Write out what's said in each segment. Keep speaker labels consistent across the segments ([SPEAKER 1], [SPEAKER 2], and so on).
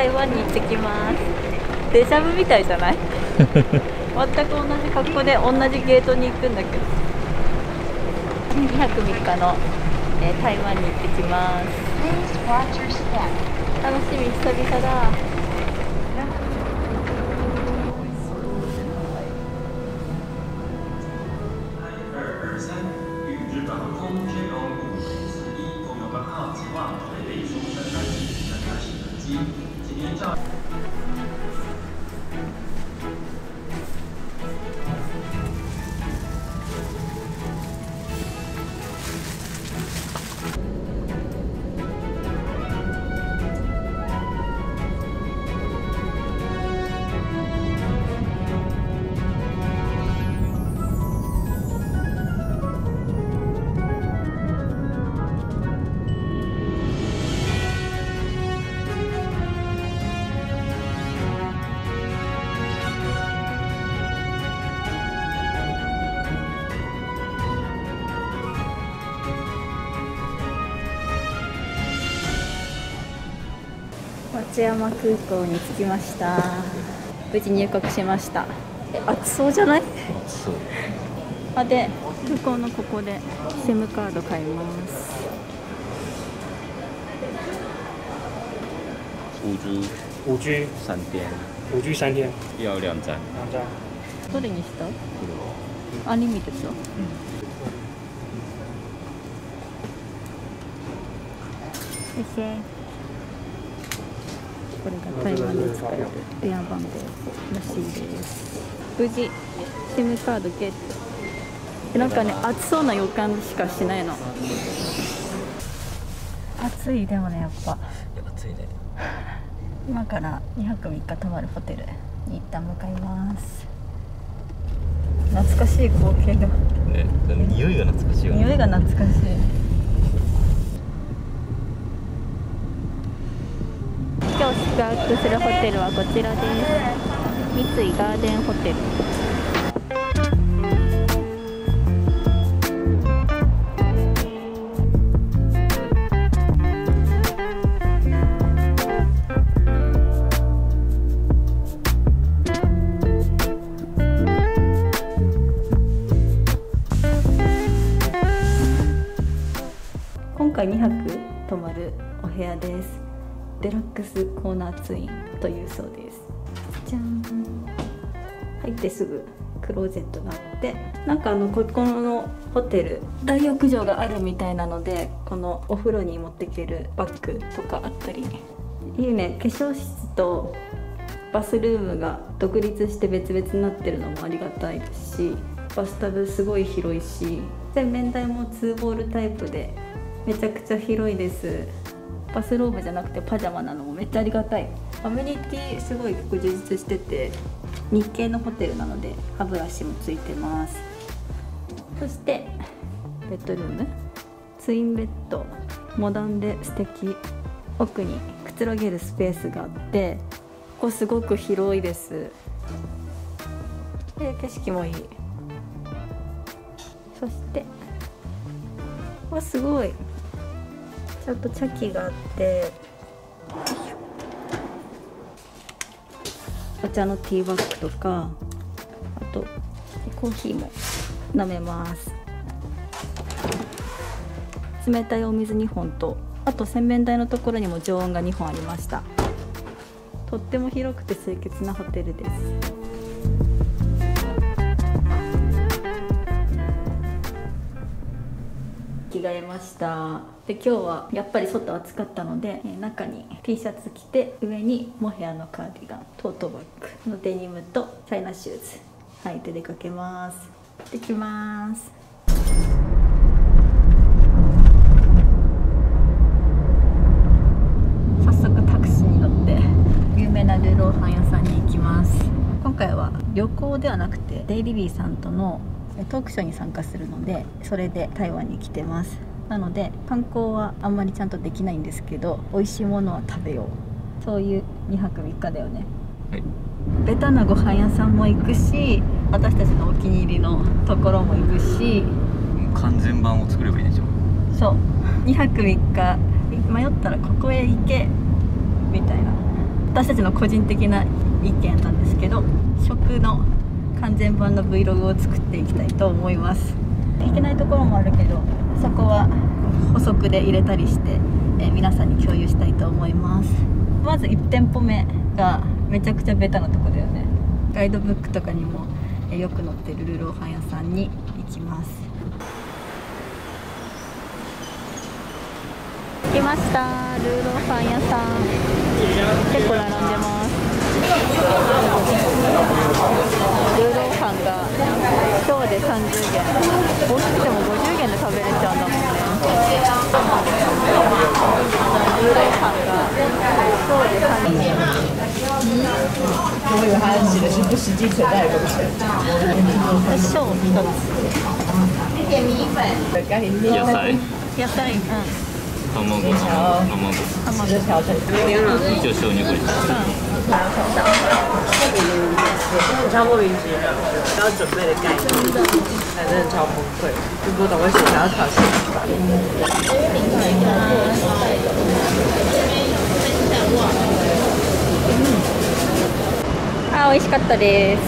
[SPEAKER 1] 台湾に行ってきます。デジャブみたいじゃない？全く同じ格好で同じゲートに行くんだけど。2泊3日の、えー台湾に行ってきます.楽しみ久々だ
[SPEAKER 2] 松山
[SPEAKER 1] 空港に着きました。無事入国しました。え暑そうじゃない？
[SPEAKER 3] そう。
[SPEAKER 1] あで空港のここで SIM カード買います。
[SPEAKER 3] 五 G
[SPEAKER 4] 五 G
[SPEAKER 3] 三天，
[SPEAKER 4] 五 G 三天，
[SPEAKER 3] 要两张。
[SPEAKER 4] 两张。
[SPEAKER 1] どれにした？アニメでしょ先生これが台湾で使える電話番号らしいです。無事 SIM カードゲット。えなんかね暑そうな予感しかしないの。暑いでもねやっぱ。
[SPEAKER 3] 暑いね。
[SPEAKER 1] 今から2泊3日泊まるホテルに一旦向かいます。懐かしい光景が。
[SPEAKER 3] ね、匂いが懐かしいよね。
[SPEAKER 1] 匂いが懐かしい今日宿するホテルはこちらです。三井ガーデンホテル。インというそうです。じゃん。入ってすぐクローゼットがあってなんかあのここのホテル大浴場があるみたいなのでこのお風呂に持っていけるバッグとかあったり。いいね。化粧室とバスルームが独立して別々になってるのもありがたいですしバスタブすごい広いし洗面台も2ボールタイプでめちゃくちゃ広いです。バスローブじゃなくてパジャマなのもめっちゃありがたい。アメニティすごい充実してて日系のホテルなので歯ブラシもついてます。そしてベッドルーム。ツインベッド。モダンで素敵奥にくつろげるスペースがあってここすごく広いです。で景色もいい。そしてわすごい。ちゃんと茶器があってお茶のティーバッグとかあとコーヒーも飲めます。冷たいお水2本とあと洗面台のところにも常温が2本ありました。とっても広くて清潔なホテルです。した。で今日はやっぱり外暑かったのでえー中に T シャツ着て上にモヘアのカーディガントートバッグのデニムとチャイナシューズ履いて出かけます。行ってきます。早速タクシーに乗って有名なルローハン屋さんに行きます。今回は旅行ではなくてデイリビーさんとのトークショーに参加するのでそれで台湾に来てます。なので観光はあんまりちゃんとできないんですけど美味しいものは食べよう。そういう2泊3日だよね。
[SPEAKER 3] はい。
[SPEAKER 1] ベタなご飯屋さんも行くし私たちのお気に入りのところも行くし。
[SPEAKER 3] 完全版を作ればいいでしょ。
[SPEAKER 1] そう。2泊3日迷ったらここへ行けみたいな。私たちの個人的な意見なんですけど食の完全版の Vlog を作っていきたいと思います。いけないところもあるけどそこは補足で入れたりして、えー皆さんに共有したいと思います。まず1店舗目がめちゃくちゃベタなとこだよね。ガイドブックとかにも、えーよく載ってるルーローハン屋さんに行きます。来ました。ルーローハン屋さん。結構並んでます。ルーローハンが今日で30元大きくても50元で食べれちゃうんだもんねルーローハンが今日で30元
[SPEAKER 5] 我以为他写的是不实际存在的东西。
[SPEAKER 1] ショー一
[SPEAKER 5] 该你
[SPEAKER 3] 野菜。
[SPEAKER 1] つ野菜。うん。
[SPEAKER 3] 卵。卵。
[SPEAKER 1] 卵。
[SPEAKER 5] 就调成
[SPEAKER 3] 一応小2個に
[SPEAKER 5] 超莫名其妙，要准备的概念，反正超崩溃，就不懂为什么要考试。
[SPEAKER 1] あ美味しかったです。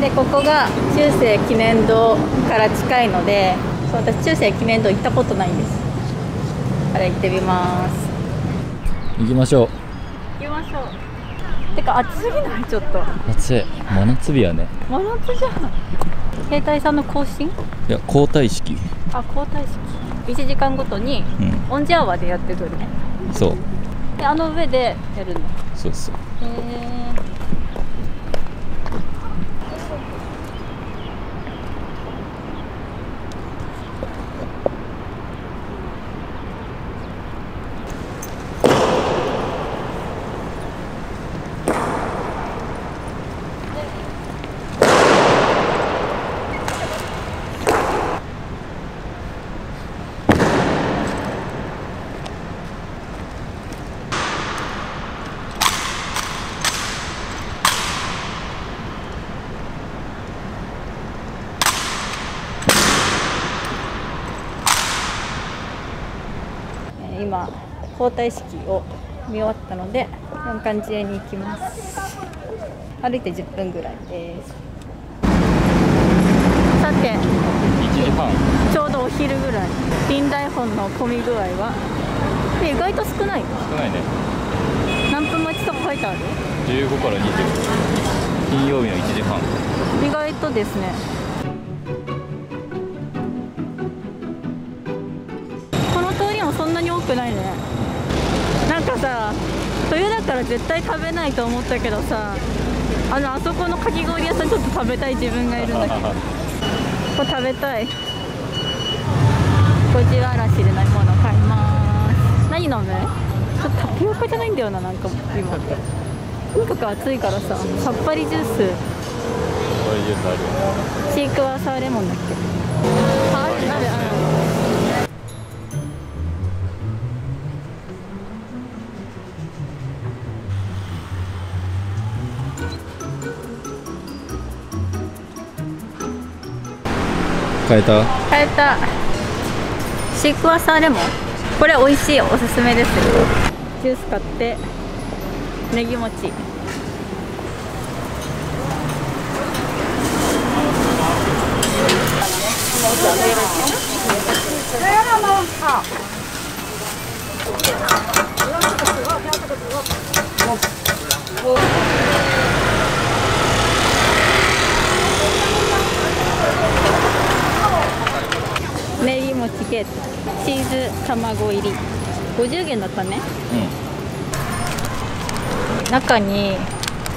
[SPEAKER 1] でここが中世記念堂から近いのでそう私中世記念堂行ったことないんですから行ってみます。
[SPEAKER 3] 行きましょう。
[SPEAKER 1] 行きましょうてか暑すぎない？ちょっと。
[SPEAKER 3] 暑い。真夏日やね。
[SPEAKER 1] 真夏じゃん兵隊さんの行進
[SPEAKER 3] いや交代式。
[SPEAKER 1] あ交代式。1時間ごとに
[SPEAKER 3] う
[SPEAKER 1] オンジャーワでやってくるね。
[SPEAKER 3] んそう。
[SPEAKER 1] であの上でやるの？へ
[SPEAKER 3] そうそう。
[SPEAKER 1] えー今交代式を見終わったので四漢寺へに行きます。歩いて10分ぐらいです。さて
[SPEAKER 3] 1時半。
[SPEAKER 1] ちょうどお昼ぐらい。臨台本の混み具合は？え意外と少ない。
[SPEAKER 3] 少ないね。
[SPEAKER 1] 何分待ちとか書いてある
[SPEAKER 3] ？15から20金曜日の1時半。
[SPEAKER 1] 意外とですねくないね。なんかさ冬だから絶対食べないと思ったけどさあのあそこのかき氷屋さんちょっと食べたい自分がいるんだけど。これ食べたい。五十嵐で飲み物買います。何飲む？ちょっとタピオカじゃないんだよななんか今。とにかく暑いからささっぱりジュース。シークワーサーレモンだっけ？
[SPEAKER 3] 変えた？
[SPEAKER 1] 買えた。シークワーサーレモン？これ美味しいおすすめですジュース買って。ネギ餅ネギ餅ゲットチーズ卵入り。50元だったね。中に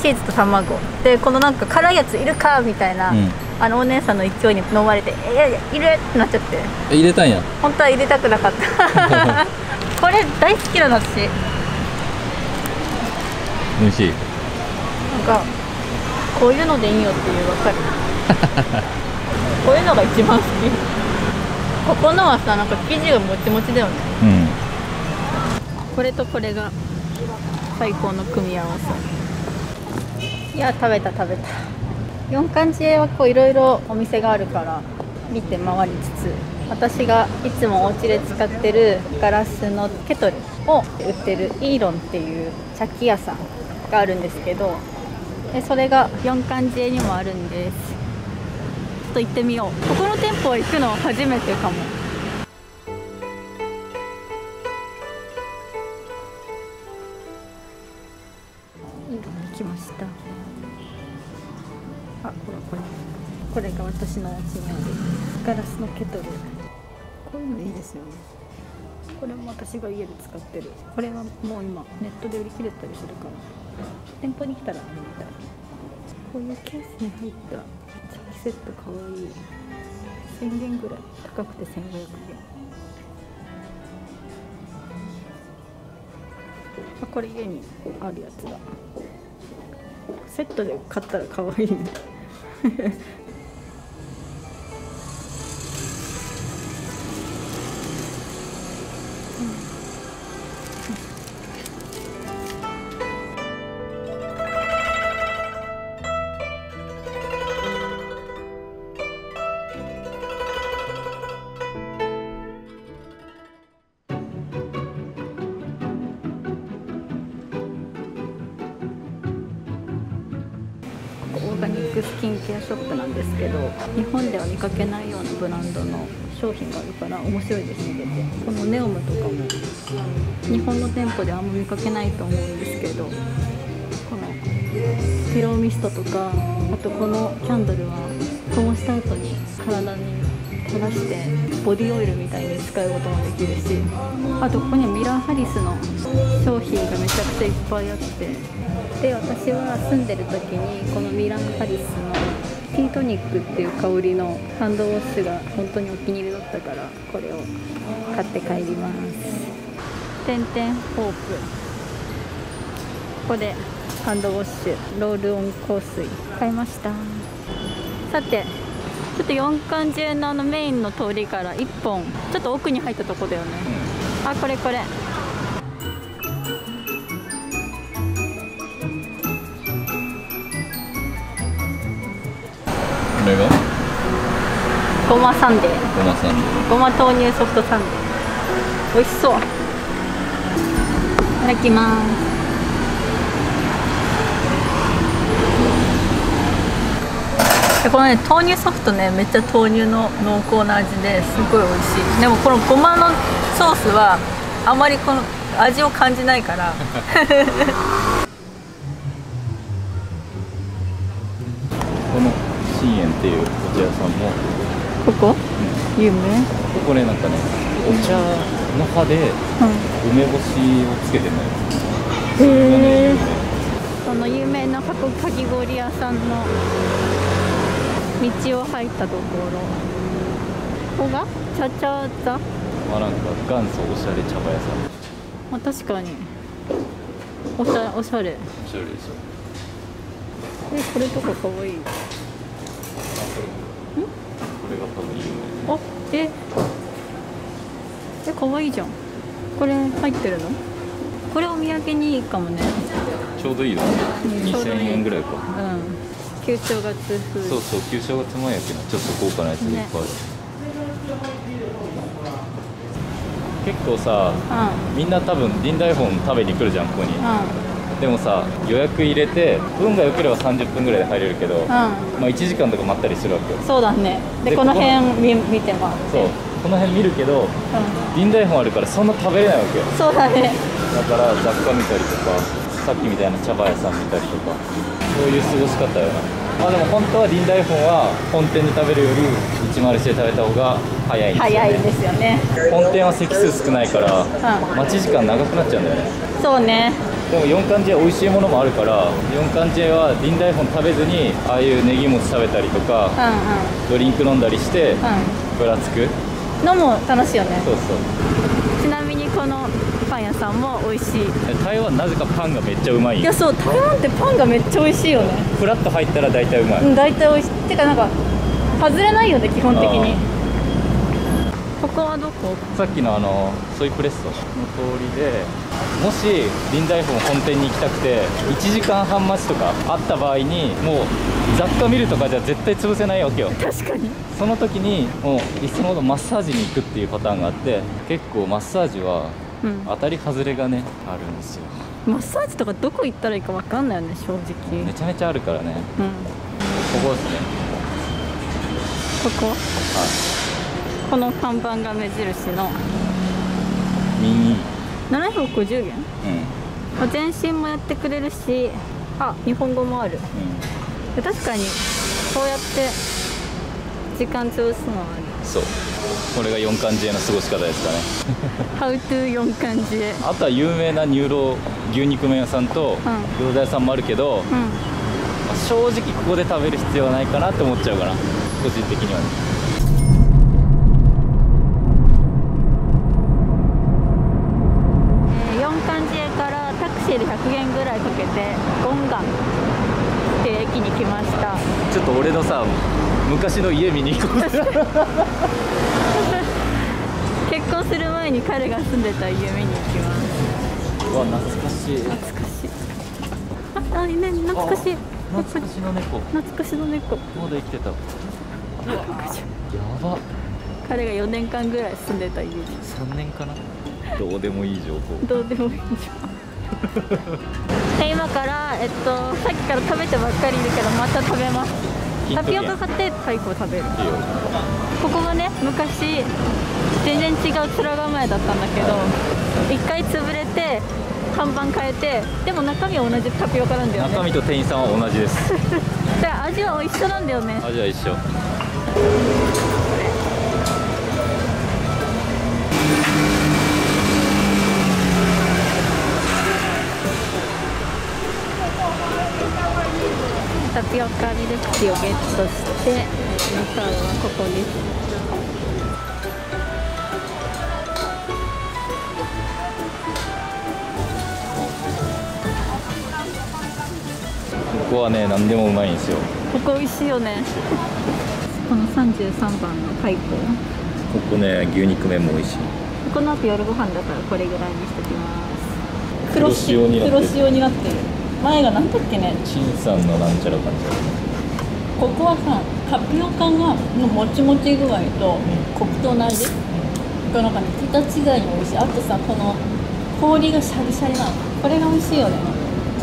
[SPEAKER 1] チーズと卵。でこのなんか辛いやついるかみたいな、
[SPEAKER 3] うん。
[SPEAKER 1] あのお姉さんの勢いに飲まれて「えいやいやいる!」ってなっちゃって。
[SPEAKER 3] え入れたんや？
[SPEAKER 1] 本当は入れたくなかった。これ大好きなの私。
[SPEAKER 3] 美味しい。
[SPEAKER 1] なんかこういうのでいいよっていうわかるこういうのが一番好きここのはさなんか生地がもちもちだよね。
[SPEAKER 3] うん。
[SPEAKER 1] これとこれが最高の組み合わせ。いや食べた食べた。四漢寺へはこういろいろお店があるから見て回りつつ私がいつもお家で使ってるガラスのケトルを売ってるイーロンっていう茶器屋さんがあるんですけどでそれが四冠寺にもあるんですと行ってみよう。ここの店舗行くのは初めてかも。来ました。あほらこれ。これが私の家にあるガラスのケトル。こういうのいいですよね。これも私が家で使ってる。これはもう今ネットで売り切れたりするから。店舗に来たらあるみたい。こういうケースに入ったキセットかわいい。1000円ぐらい。高くて1500円。あこれ家にあるやつだ。セットで買ったらかわい。スキンケアショップなんですけど日本では見かけないようなブランドの商品があるから面白いです見ててこのネオムとかも日本の店舗ではあんま見かけないと思うんですけどこのピローミストとかあとこのキャンドルは灯した後に体に垂らしてボディオイルみたいに使うこともできるしあとここにはミラーハリスの商品がめちゃくちゃいっぱいあってで私は住んでる時にこのミラーハリスのティートニックっていう香りのハンドウォッシュが本当にお気に入りだったからこれを買って帰ります。点々ホープ。ここでハンドウォッシュロールオン香水。買いました。さてちょっと四冠寺のあのメインの通りから1本ちょっと奥に入ったとこだよね、あこれこれ。
[SPEAKER 3] れが？
[SPEAKER 1] ごまサンデー。
[SPEAKER 3] ごまさんで
[SPEAKER 1] ごま豆乳ソフトサンデー。美味しそう。いただきます。でこのね豆乳ソフトねめっちゃ豆乳の濃厚な味ですごい美味しい。でもこのごまのソースはあまりこの味を感じないから
[SPEAKER 3] っていうお茶屋さんも。
[SPEAKER 1] ここ？有名？
[SPEAKER 3] ここねなんかねお茶の葉で
[SPEAKER 1] うん。
[SPEAKER 3] 梅干しをつけてるのよ。
[SPEAKER 1] へえその有名な箱かき氷屋さんの道を入ったところ。ここが？チャチャザ
[SPEAKER 3] まあなんか元祖おしゃれ茶葉屋さん。
[SPEAKER 1] まあ確かに。おしゃおしゃれ。
[SPEAKER 3] おしゃれでしょ。
[SPEAKER 1] えこれとかかわいいあえ。えかわいいじゃん。これ入ってるの？これお土産にいいかもね。
[SPEAKER 3] ちょうどいいよね。
[SPEAKER 1] うんちょうどいい。
[SPEAKER 3] 2000円ぐらいか。
[SPEAKER 1] うん。旧正月風。
[SPEAKER 3] そうそう旧正月前やけどちょっと豪華なやつがいっぱいある、結構さ
[SPEAKER 1] うん。
[SPEAKER 3] みんな多分臨大本食べに来るじゃんここに。
[SPEAKER 1] う
[SPEAKER 3] でもさ予約入れて運が良ければ30分ぐらいで入れるけど、
[SPEAKER 1] んうん。
[SPEAKER 3] まあ1時間とか待ったりするわけよ。
[SPEAKER 1] そうだね。で
[SPEAKER 3] で
[SPEAKER 1] この辺見見ても。らって
[SPEAKER 3] そう。この辺見るけど
[SPEAKER 1] うん。
[SPEAKER 3] 臨大本あるからそんな食べれないわけよ。
[SPEAKER 1] そうだね。
[SPEAKER 3] だから雑貨見たりとかさっきみたいな茶葉屋さん見たりとかそういう過ごし方よな。まあでも本当は臨大本は本店で食べるより101で食べた方が早いんですよ、ね、
[SPEAKER 1] 早いですよね。
[SPEAKER 3] 本店は席数少ないから
[SPEAKER 1] うん。
[SPEAKER 3] 待ち時間長くなっちゃうんだよね。
[SPEAKER 1] そうね
[SPEAKER 3] でも四冠寺は美味しいものもあるから四冠寺は臨大本食べずにああいうネギ餅食べたりとか
[SPEAKER 1] うん
[SPEAKER 3] ドリンク飲んだりして
[SPEAKER 1] うん。
[SPEAKER 3] ぶらつく。
[SPEAKER 1] うんのも楽しいよね。
[SPEAKER 3] そうそう。
[SPEAKER 1] ちなみにこのパン屋さんも美味しい。
[SPEAKER 3] で台湾なぜかパンがめっちゃうまい。
[SPEAKER 1] いやそう台湾ってパンがめっちゃ美味しいよね。
[SPEAKER 3] フラッと入ったら大体うまい、
[SPEAKER 1] うん大体美味しい。てかなんか外れないよね基本的に。ここはどこ？
[SPEAKER 3] さっきのあのソイプレッソの通りでもし臨大本本店に行きたくて1時間半待ちとかあった場合にもう雑貨見るとかじゃ絶対潰せないわけよ。
[SPEAKER 1] 確かに。
[SPEAKER 3] その時にもういっそのことマッサージに行くっていうパターンがあって結構マッサージは
[SPEAKER 1] うん。
[SPEAKER 3] 当たり外れがねあるんですよ。
[SPEAKER 1] マッサージとかどこ行ったらいいかわかんないよね正直。
[SPEAKER 3] めちゃめちゃあるからね。
[SPEAKER 1] うん。
[SPEAKER 3] ここですね。
[SPEAKER 1] ここ？
[SPEAKER 3] はい。
[SPEAKER 1] この看板が目印の。
[SPEAKER 3] 右
[SPEAKER 1] 750円
[SPEAKER 3] うん。
[SPEAKER 1] まあ全身もやってくれるしあ日本語もある。で確かにそうやって時間潰すのは
[SPEAKER 3] そう。これが4漢字への過ごし方ですかね。
[SPEAKER 1] How to 4漢字で
[SPEAKER 3] あとは有名な乳老牛肉麺屋さんと餃子屋さんもあるけど、ま
[SPEAKER 1] うん。
[SPEAKER 3] あ正直ここで食べる必要はないかなって思っちゃうかな。個人的にはね
[SPEAKER 1] えー4漢字へからタクシーで100元ぐらいかけてゴンガンっていう駅に来ました
[SPEAKER 3] ちょっと俺のさ昔の家見に行こう。ぜ
[SPEAKER 1] 結婚する前に彼が住んでた家見に行きます。
[SPEAKER 3] うわ懐かしい。
[SPEAKER 1] 懐かしい。ああね懐かしい。
[SPEAKER 3] 懐かしの猫。
[SPEAKER 1] 懐かしの猫。
[SPEAKER 3] まだ生きてた。やば。
[SPEAKER 1] 彼が4年間ぐらい住んでた家。です
[SPEAKER 3] 3年かな。どうでもいい情報。
[SPEAKER 1] どうでもいいじゃんで今から、えっと、さっきから食べてばっかりいるけどまた食べますタピオカ買ってパイクを食べる。ここがね昔全然違う面構えだったんだけど一回潰れて看板変えてでも中身は同じタピオカなんだよね。
[SPEAKER 3] 中身と店員さんは同じです。
[SPEAKER 1] だから味は美味しそうなんだよね。
[SPEAKER 3] 味は一緒
[SPEAKER 1] タピオカミルクティーをゲットして向かうはここです
[SPEAKER 3] ここはね何でもうまいんですよ。
[SPEAKER 1] ここ美味しいよね。この33番のパイプ。
[SPEAKER 3] ここね牛肉麺も美味しい。
[SPEAKER 1] この後夜ご飯だからこれぐらいにしときます。
[SPEAKER 3] 黒塩になってる
[SPEAKER 1] 前が何だっけね？
[SPEAKER 3] 陳さんのなんちゃらかんちゃ
[SPEAKER 1] ここはさタピオカがのもちもち具合と黒糖の味。がなんかね桁違いに美味しい。あとさこの氷がシャリシャリなの。これが美味しいよね。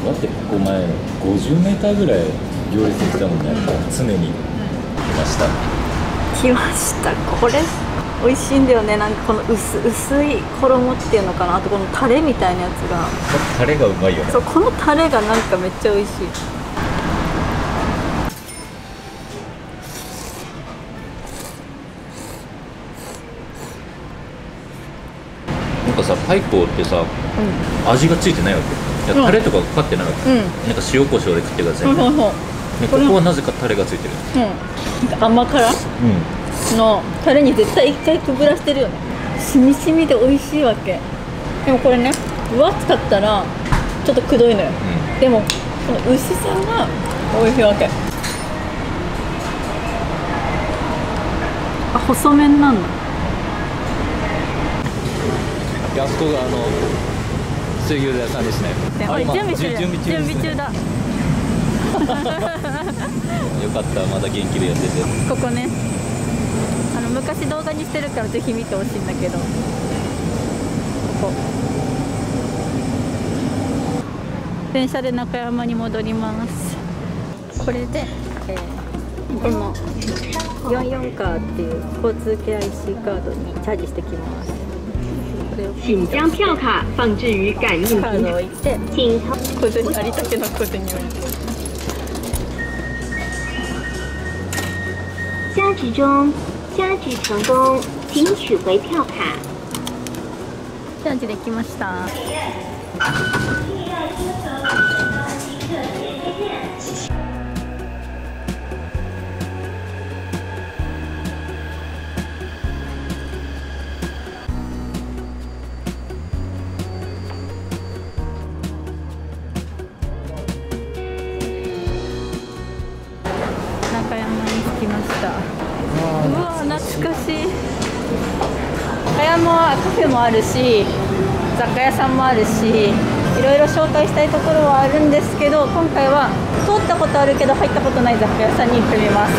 [SPEAKER 3] らだってここ前50メーターぐらい行列してたもん。ね、常にいました。
[SPEAKER 1] 来ました。これ美味しいんだよね。なんかこの薄薄い衣っていうのかな。あとこのタレみたいなやつが。
[SPEAKER 3] タレがうまいよね。
[SPEAKER 1] そうこのタレがなんかめっちゃ美味しい。
[SPEAKER 3] なんかさパイコーってさ
[SPEAKER 1] う
[SPEAKER 3] 味がついてないわけ？いや
[SPEAKER 1] うん。
[SPEAKER 3] タレとかかかってないわけ、
[SPEAKER 1] んうん。
[SPEAKER 3] なんか塩コショウで食ってください、
[SPEAKER 1] そうそうそう。
[SPEAKER 3] でここはなぜかタレがついてる？
[SPEAKER 1] うん。甘辛？
[SPEAKER 3] うん
[SPEAKER 1] のタレに絶対一回くぐらしてるよね。しみしみで美味しいわけ。でもこれね分厚かったらちょっとくどいのよ。でもこの薄さが美味しいわけ。あ細麺なんだ。
[SPEAKER 3] あそこがあの水牛屋さんですね。
[SPEAKER 1] おい
[SPEAKER 3] 今
[SPEAKER 1] 準備してる
[SPEAKER 3] 準備中ね、
[SPEAKER 1] 準備中だ。
[SPEAKER 3] よかったまだ元気でやってて。
[SPEAKER 1] ここね昔動画にしてるからぜひ見てほしいんだけど。ここ。電車で中山に戻ります。これで、えーこの44カーっていう交通系 IC カードにチャージしてきます。
[SPEAKER 6] 请将票卡放置于感应
[SPEAKER 1] カードを置いて
[SPEAKER 6] 请从
[SPEAKER 1] 小銭有りたけの小銭に置い。
[SPEAKER 6] 值中，ャージ成功，请取回票卡。
[SPEAKER 1] チャージできましたフェもあるし雑貨屋さんもあるしいろいろ紹介したいところはあるんですけど今回は通ったことあるけど入ったことない雑貨屋さんに行ってみます。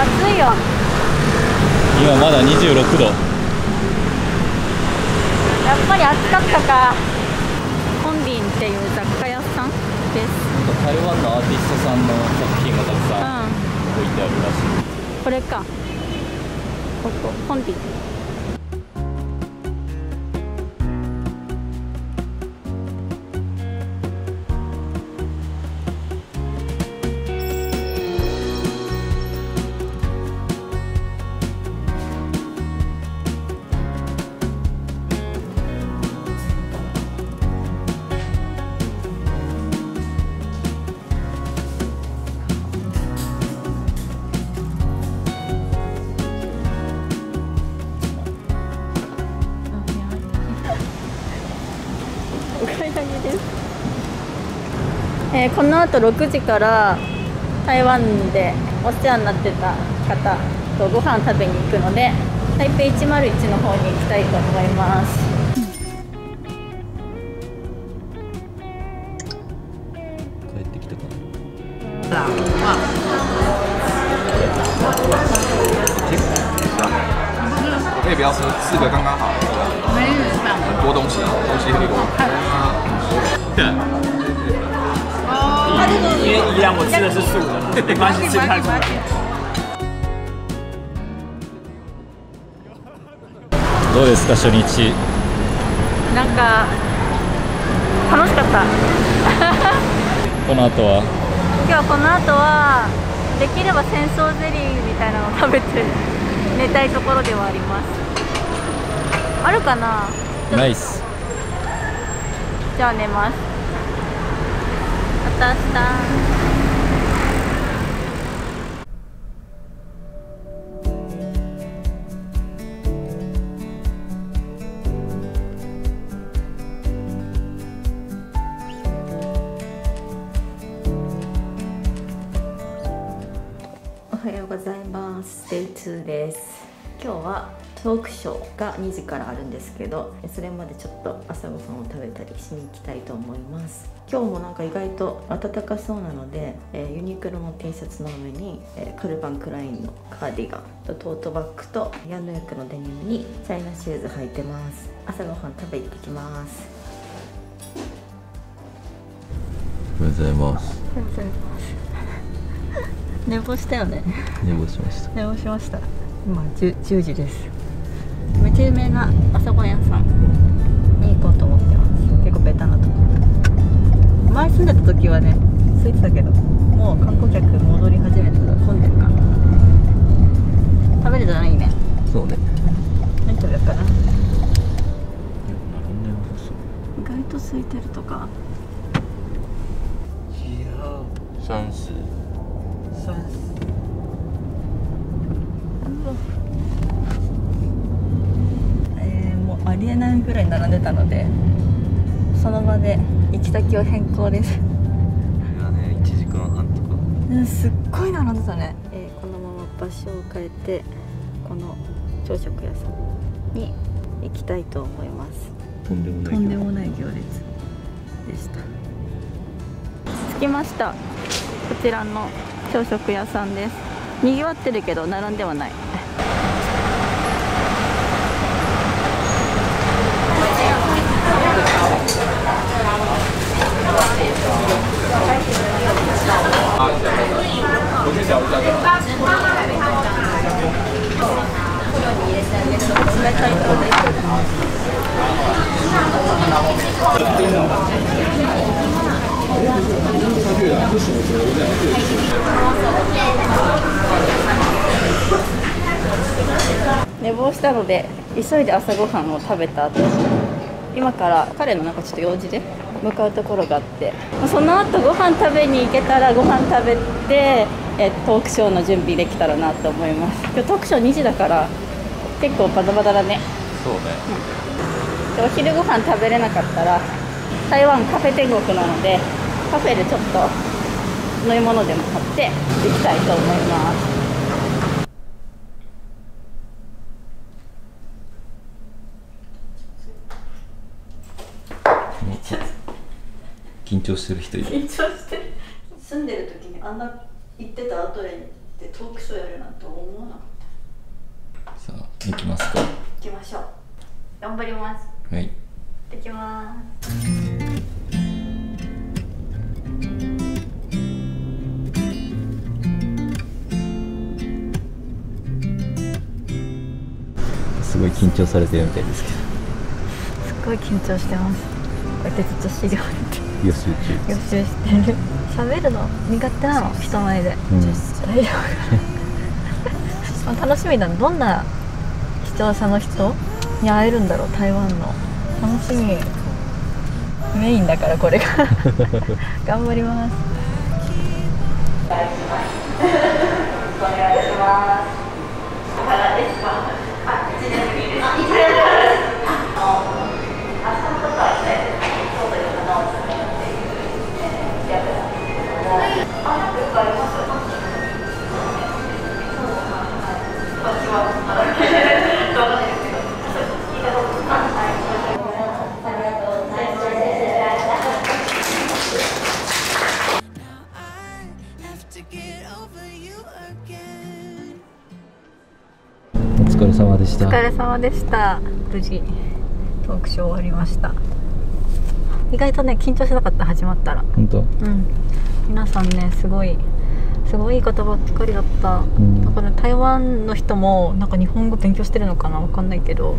[SPEAKER 1] 暑いよ。
[SPEAKER 3] 今まだ26度。
[SPEAKER 1] やっぱり暑かったかコンビンっていう雑貨屋さんです
[SPEAKER 3] 台湾のアーティストさんの作品がたくさん置いてあるらしい。
[SPEAKER 1] うん。これか。ここ。コンビこの後6時から台湾でお世話になってた方とご飯食べに行くので台北101の方に行きたいと思います。
[SPEAKER 3] 帰ってきたかな
[SPEAKER 7] 可以不要吃，四个刚刚好。很多东西，东西很多。
[SPEAKER 4] 因为一样我吃的是素的，没关系，吃太多。
[SPEAKER 3] どうですか初日。
[SPEAKER 1] なんか楽しかった。
[SPEAKER 3] この後は？
[SPEAKER 1] 今日この後はできれば戦争ゼリーみたいなのを食べて寝たいところではあります。あるかな？
[SPEAKER 3] ナイス。
[SPEAKER 1] じゃあ寝ます。また明日はトークショーが2時からあるんですけど、それまでちょっと朝ごはんを食べたりしに行きたいと思います。今日もなんか意外と暖かそうなので、えーユニクロの T シャツの上に、えーカルバンクラインのカーディガンとトートバッグとヤンヌークのデニムにチャイナシューズ履いてます。朝ごはん食べ行ってきます。
[SPEAKER 3] おはようございます
[SPEAKER 1] 寝坊したよね。
[SPEAKER 3] 寝坊しました
[SPEAKER 1] 寝坊しました今 10, 10時です。めっちゃ有名な朝ごはん屋さんに行こうと思ってます。結構ベタなとこ。前住んでた時はね空いてたけどもう観光客戻り始めたら混んでるかな。食べれたらいいね。
[SPEAKER 3] そうね。
[SPEAKER 1] 何食べようかな。意外と空いてるとか。
[SPEAKER 3] 三十
[SPEAKER 1] えーもうありえないぐらい並んでたのでその場で行き先を変更です。
[SPEAKER 3] 今ね1時間半とか。
[SPEAKER 1] うんすっごい並んでたね、えーこのまま場所を変えてこの朝食屋さんに行きたいと思います。
[SPEAKER 3] とんでもない
[SPEAKER 1] とんでもない行列でした。着きました。こちらの朝食屋さんですにぎわってるけど並んではない。冷たいとです寝坊したので急いで朝ごはんを食べた後今から彼のなんかちょっと用事で向かうところがあってまあその後ご飯食べに行けたらご飯食べてえトークショーの準備できたらなと思います。今日トークショー2時だから結構バタバタだね。
[SPEAKER 3] そうね。
[SPEAKER 1] でお昼ご飯食べれなかったら台湾カフェ天国なのでカフェでちょっと飲み物でも買って行きたいと思います。
[SPEAKER 3] 緊張してる人いる。
[SPEAKER 1] 緊張してる。住んでる時にあんな行ってたアトレに行ってトークショーやるなんて思わなかっ
[SPEAKER 3] さあ行きますか。
[SPEAKER 1] た行きましょう。頑張ります。
[SPEAKER 3] はい。
[SPEAKER 1] 行ってきます
[SPEAKER 3] すごい緊張されてるみたいですけ
[SPEAKER 1] すっごい緊張してます。こうやってずっと資料
[SPEAKER 3] ど予習中
[SPEAKER 1] 予習してる。喋るの苦手なの人前で、
[SPEAKER 3] うん。
[SPEAKER 1] 大丈夫。楽しみだね。どんな視聴者の人に会えるんだろう台湾の。楽しみ。メインだからこれが。頑張ります。お願いします
[SPEAKER 3] した。
[SPEAKER 1] お疲れ様でした。無事トークショー終わりました。意外とね緊張しなかった始まったら。
[SPEAKER 3] 本当？
[SPEAKER 1] うん。皆さんねすごいすごいいい方ばっかりだった、
[SPEAKER 3] ん。
[SPEAKER 1] だから台湾の人もなんか日本語勉強してるのかな？わかんないけど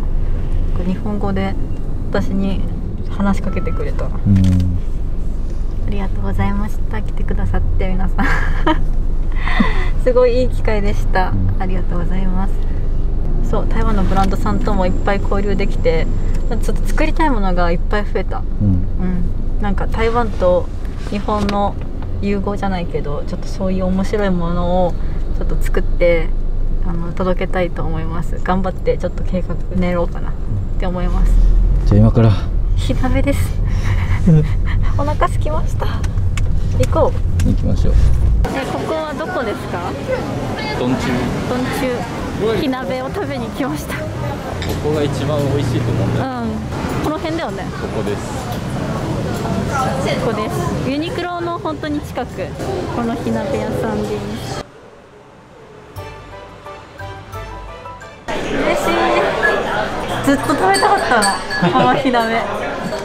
[SPEAKER 1] 日本語で私に話しかけてくれた。あ
[SPEAKER 3] うん。
[SPEAKER 1] りがとうございました。来てくださって皆さん。すごいいい機会でした、
[SPEAKER 3] ん。
[SPEAKER 1] ありがとうございますそう台湾のブランドさんともいっぱい交流できてちょっと作りたいものがいっぱい増えた。
[SPEAKER 3] うん。
[SPEAKER 1] うん、なんか台湾と日本の融合じゃないけどちょっとそういう面白いものをちょっと作ってあの届けたいと思います。頑張ってちょっと計画練ろうかなって思います。
[SPEAKER 3] じゃあ今から。
[SPEAKER 1] 火鍋です。お腹空きました。行こう。
[SPEAKER 3] 行きましょう。
[SPEAKER 1] えここはどこですか？
[SPEAKER 3] どんちゅう
[SPEAKER 1] 豚中火鍋を食べに来ました。
[SPEAKER 3] ここが一番美味しいと思うんだよ。
[SPEAKER 1] うん。この辺だよね。
[SPEAKER 3] ここです。
[SPEAKER 1] ここです。ユニクロの本当に近く。この火鍋屋さんです。嬉しい。ずっと食べたかったの。この火鍋。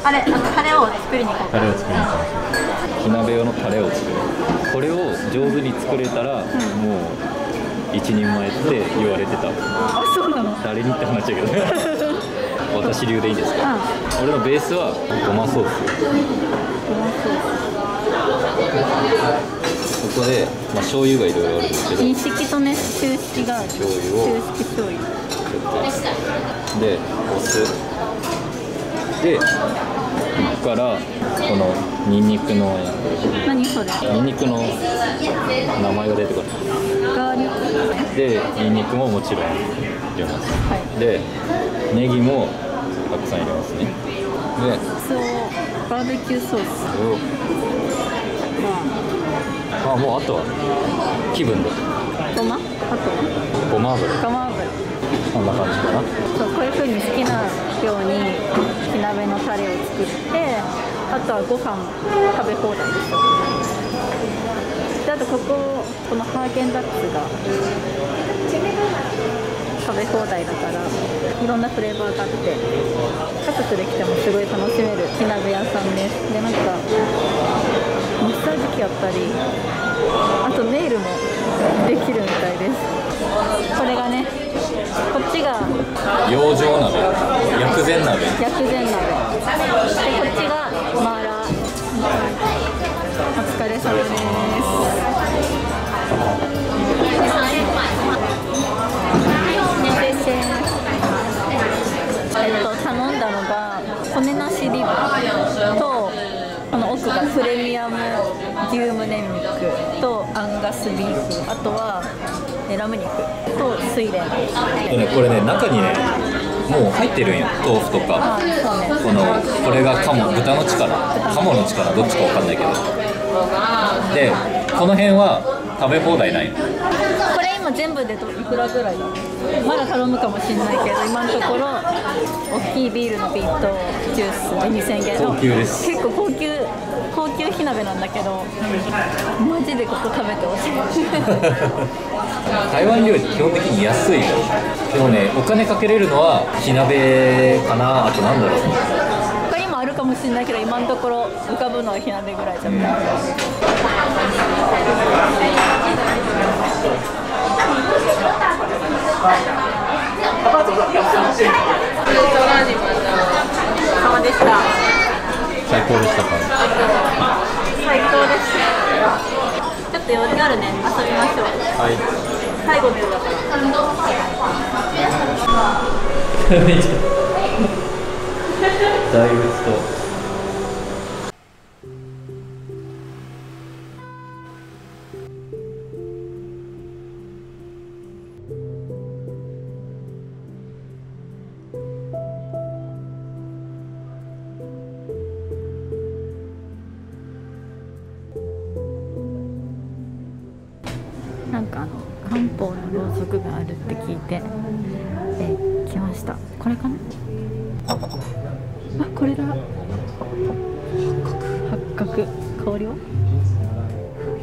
[SPEAKER 1] あれあのタレを作りに行こう
[SPEAKER 3] タレを作りましょう。火鍋用のタレを作る。これを上手に作れたら、もう一人前って言われてた。
[SPEAKER 1] あそうなの？
[SPEAKER 3] 誰にって話だけど。ね 私流でいいですか、
[SPEAKER 1] うん。
[SPEAKER 3] 俺のベースはごまソース。ここで、まあ、醤油がいろいろあるんですけど。
[SPEAKER 1] 認識とね中式がある。
[SPEAKER 3] 醤油を。
[SPEAKER 1] 中式醤油
[SPEAKER 3] でお酢。でからこのニンニクの
[SPEAKER 1] 何それ？
[SPEAKER 3] ニンニクの名前が出てこない
[SPEAKER 1] ガーリック。
[SPEAKER 3] でニンニクももちろん入れます。
[SPEAKER 1] はい。
[SPEAKER 3] でネギもたくさん入れますね。で
[SPEAKER 1] そう。バーベキューソース。
[SPEAKER 3] を
[SPEAKER 1] ま
[SPEAKER 3] あ。もうあとは気分で。
[SPEAKER 1] あごま？あとは？
[SPEAKER 3] ごま油。
[SPEAKER 1] ごま油
[SPEAKER 3] こんな感じかな。
[SPEAKER 1] そうこういう風に好きなように火鍋のタレを作ってあとはご飯食べ放題です。であとこここのハーゲンダッツが食べ放題だからいろんなフレーバーがあって家族で来てもすごい楽しめる火鍋屋さんです。でなんかマッサージ機やったりあとネイルもできるみたいです。これがねこっちが
[SPEAKER 3] 養生鍋薬膳鍋。
[SPEAKER 1] 薬膳鍋でこっちがマーラーお疲れ様です。えっと頼んだのが骨なしリブとこの奥がプレミアム牛胸肉とアンガスビーフ。あとはえラム肉と水蓮。
[SPEAKER 3] これね中にねもう入ってるんよ豆腐ととか
[SPEAKER 1] ね。
[SPEAKER 3] このこれが鴨豚の力。鴨の力どっちかわかんないけど。でこの辺は食べ放題ないの
[SPEAKER 1] 今全部でどいくらぐらいだまだ頼むかもしれないけど今のところ大きいビールの瓶とジュースで2000円の。
[SPEAKER 3] 高級です。
[SPEAKER 1] 結構高級高級火鍋なんだけどマジでここ食べてほしい。
[SPEAKER 3] 台湾料理基本的に安いのでもねお金かけれるのは火鍋かな。あとなんだろう。
[SPEAKER 1] 他にもあるかもしれないけど今のところ浮かぶのは火鍋ぐらいじゃない、様でした
[SPEAKER 3] 最高でした。か
[SPEAKER 1] 最高ですちょっと夜あるね遊びましょう
[SPEAKER 3] はい
[SPEAKER 1] 最後の夜だから
[SPEAKER 3] 大仏と
[SPEAKER 1] てえ来ました。これかな？あこれだ。八角。香りは？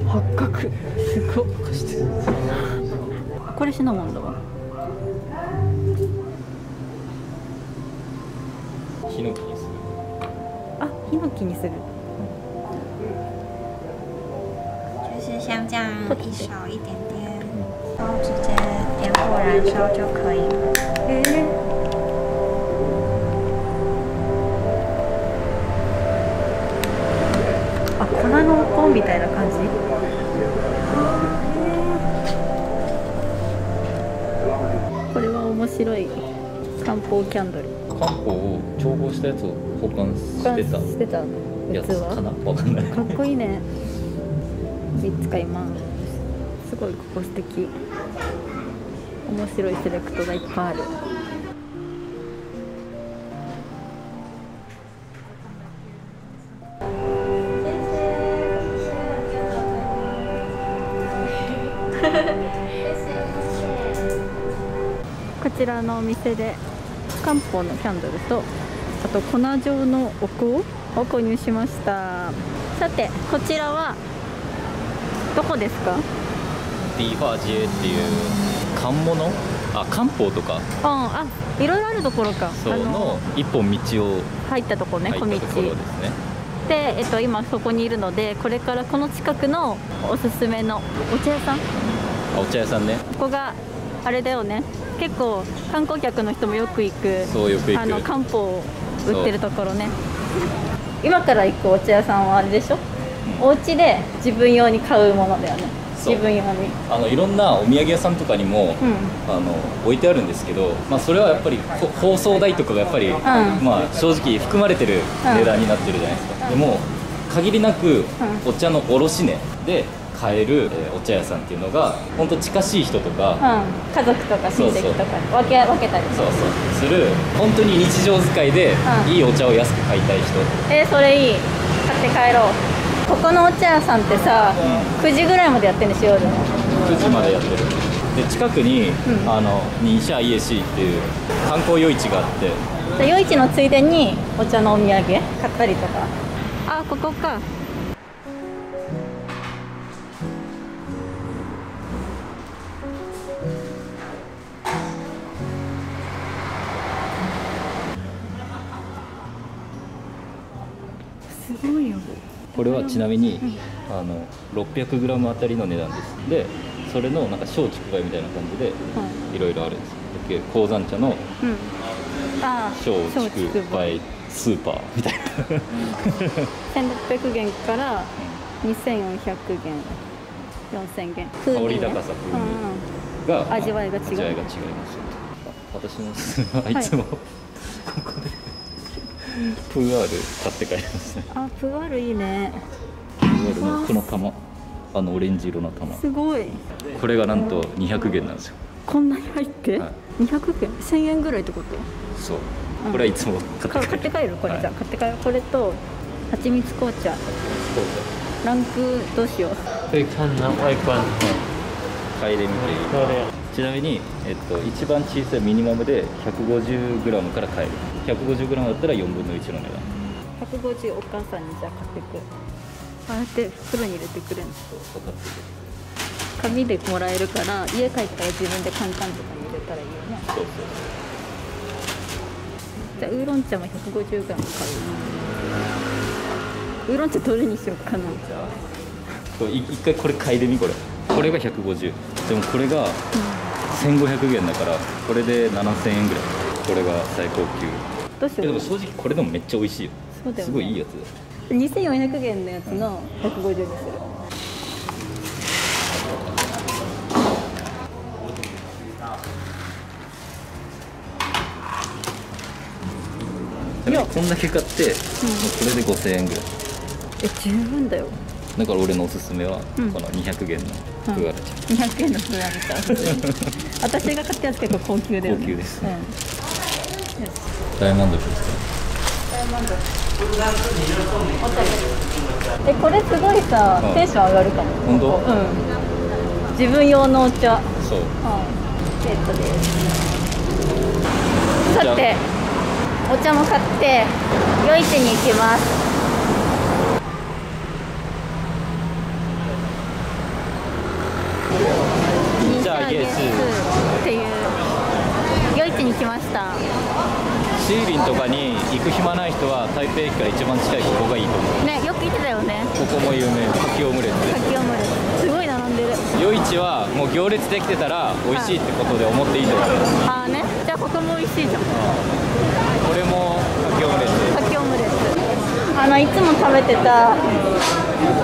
[SPEAKER 1] 八角。すごっ。これシナモンだわ。
[SPEAKER 3] ヒノキにする。
[SPEAKER 1] あヒノキにする。
[SPEAKER 8] 就是像这样一勺一点点，燃烧就可以了。
[SPEAKER 1] あ粉のポンみたいな感じ？これは面白い漢方キャンドル。
[SPEAKER 3] 漢方を調合したやつを保管してた。
[SPEAKER 1] してた
[SPEAKER 3] やつかな？わかんない。
[SPEAKER 1] かっこいいね。3つ買います。すごいここ素敵面白いセレクトがいっぱいある。こちらのお店で漢方のキャンドルとあと粉状のお香を購入しました。さてこちらはどこですか？
[SPEAKER 3] ディーファージエっていう漢物？あ漢方とか？
[SPEAKER 1] ああいろいろあるところか。
[SPEAKER 3] その一本道を
[SPEAKER 1] 入ったとこね小道
[SPEAKER 3] ですね。
[SPEAKER 1] で、えっと、今そこにいるのでこれからこの近くのおすすめのお茶屋さん？
[SPEAKER 3] お茶屋さんね。
[SPEAKER 1] こがあれだよね。結構観光客の人もよく行く
[SPEAKER 3] そうよく行く。
[SPEAKER 1] あの漢方を売ってるところね。今から行くお茶屋さんはあれでしょ、お家で自分用に買うものだよね自分用に。
[SPEAKER 3] あのいろんなお土産屋さんとかにも、
[SPEAKER 1] うん。
[SPEAKER 3] あの置いてあるんですけど、まあ、それはやっぱりほ包装代とかがやっぱり、まあ、正直含まれてる値段になってるじゃないですか、でも限りなくお茶の卸値で買える、えーお茶屋さんっていうのが本当近しい人とか、
[SPEAKER 1] うん、家族とか親戚とか分け分けたり
[SPEAKER 3] そうそう。する本当に日常使いで
[SPEAKER 1] うん。
[SPEAKER 3] いいお茶を安く買いたい人、
[SPEAKER 1] えー、それいい。買って帰ろうここのお茶屋さんってさ、9時ぐらいまでやってるんでしょ夜の。
[SPEAKER 3] 9時までやってる。で近くに、
[SPEAKER 1] うん。
[SPEAKER 3] あのニーシャイエシーっていう観光夜市があって。
[SPEAKER 1] で夜市のついでにお茶のお土産買ったりとか。あここか
[SPEAKER 3] これはちなみに、あの 600g あたりの値段です。でそれのなんか小竹梅みたいな感じでい。ろいろあるんです。で鉱山茶の小竹梅スーパーみたいな。
[SPEAKER 1] 1600元から2400元4000元。
[SPEAKER 3] 香り高さ風味
[SPEAKER 1] うんうん。
[SPEAKER 3] が
[SPEAKER 1] 味わいが違う。
[SPEAKER 3] 味わいが違いますあ私のおすすめはいつも、ここでプーアール買って帰りますね
[SPEAKER 1] あプーアールいいね。
[SPEAKER 3] プーアールのこの玉。あのオレンジ色の玉。
[SPEAKER 1] すごい。
[SPEAKER 3] これがなんと200元なんですよ。
[SPEAKER 1] こんなに入って、
[SPEAKER 3] は
[SPEAKER 1] 200元？1000円ぐらいってこと？
[SPEAKER 3] そう。これはいつも買
[SPEAKER 1] 買
[SPEAKER 3] って帰る。
[SPEAKER 1] って帰るこれ、
[SPEAKER 3] はい。
[SPEAKER 1] じゃあ買って帰る。これと蜂蜜紅茶。ランクどうしよう？
[SPEAKER 3] ちなみに、えっと、一番小さいミニマムで 150g から買える。150g だったら4分の1の値段。
[SPEAKER 1] 150お母さんにじゃあ買ってく。ああやって袋に入れてくれるの？
[SPEAKER 3] そう分かってる
[SPEAKER 1] 紙でもらえるから家帰ったら自分でカンカンとかに入れたらいいよね。
[SPEAKER 3] そうそう
[SPEAKER 1] じゃあウーロン茶も 150g 買う。ウーロン茶どれにしようかな？
[SPEAKER 3] じゃあそうい一回これ買いでみこれ。これが150でもこれが1500円だからこれで7000円ぐらい。これが最高級。
[SPEAKER 1] どうしよう？
[SPEAKER 3] えでも正直これでもめっちゃ美味しいよ。
[SPEAKER 1] ね。
[SPEAKER 3] すごいいいやつだ。
[SPEAKER 1] 2400円のやつの150にする
[SPEAKER 3] こんだけ買って、もうこれで5000円ぐらい。
[SPEAKER 1] え十分だよ
[SPEAKER 3] だから俺のおすすめは、
[SPEAKER 1] うん。
[SPEAKER 3] この200円の
[SPEAKER 1] うん
[SPEAKER 3] クガラち。ゃん、
[SPEAKER 1] 200円のフラミタ私が買ったやつ結構高級だよね。
[SPEAKER 3] 高級です。
[SPEAKER 1] うん、
[SPEAKER 3] 大満足です
[SPEAKER 1] えこれすごいさ
[SPEAKER 3] うん。
[SPEAKER 1] テンション上がるかも。
[SPEAKER 3] 本当？
[SPEAKER 1] うん。自分用のお茶。
[SPEAKER 3] そう。
[SPEAKER 1] うん。セットです。さてお茶も買って夜市に行きます
[SPEAKER 3] ゲス
[SPEAKER 1] っていう夜市に来ました
[SPEAKER 3] シーリンとかに行く暇ない人は台北駅から一番近いここがいいと思う
[SPEAKER 1] ねよく行ってたよね
[SPEAKER 3] ここも有名かきオムレツ
[SPEAKER 1] かきオムレツすごい並んでる
[SPEAKER 3] 夜市はもう行列できてたら美味しいってことで思っていいと思う
[SPEAKER 1] ああねじゃあここも美味しいじゃん
[SPEAKER 3] これもかきオムレツ
[SPEAKER 1] かきオムレツあのいつも食べてた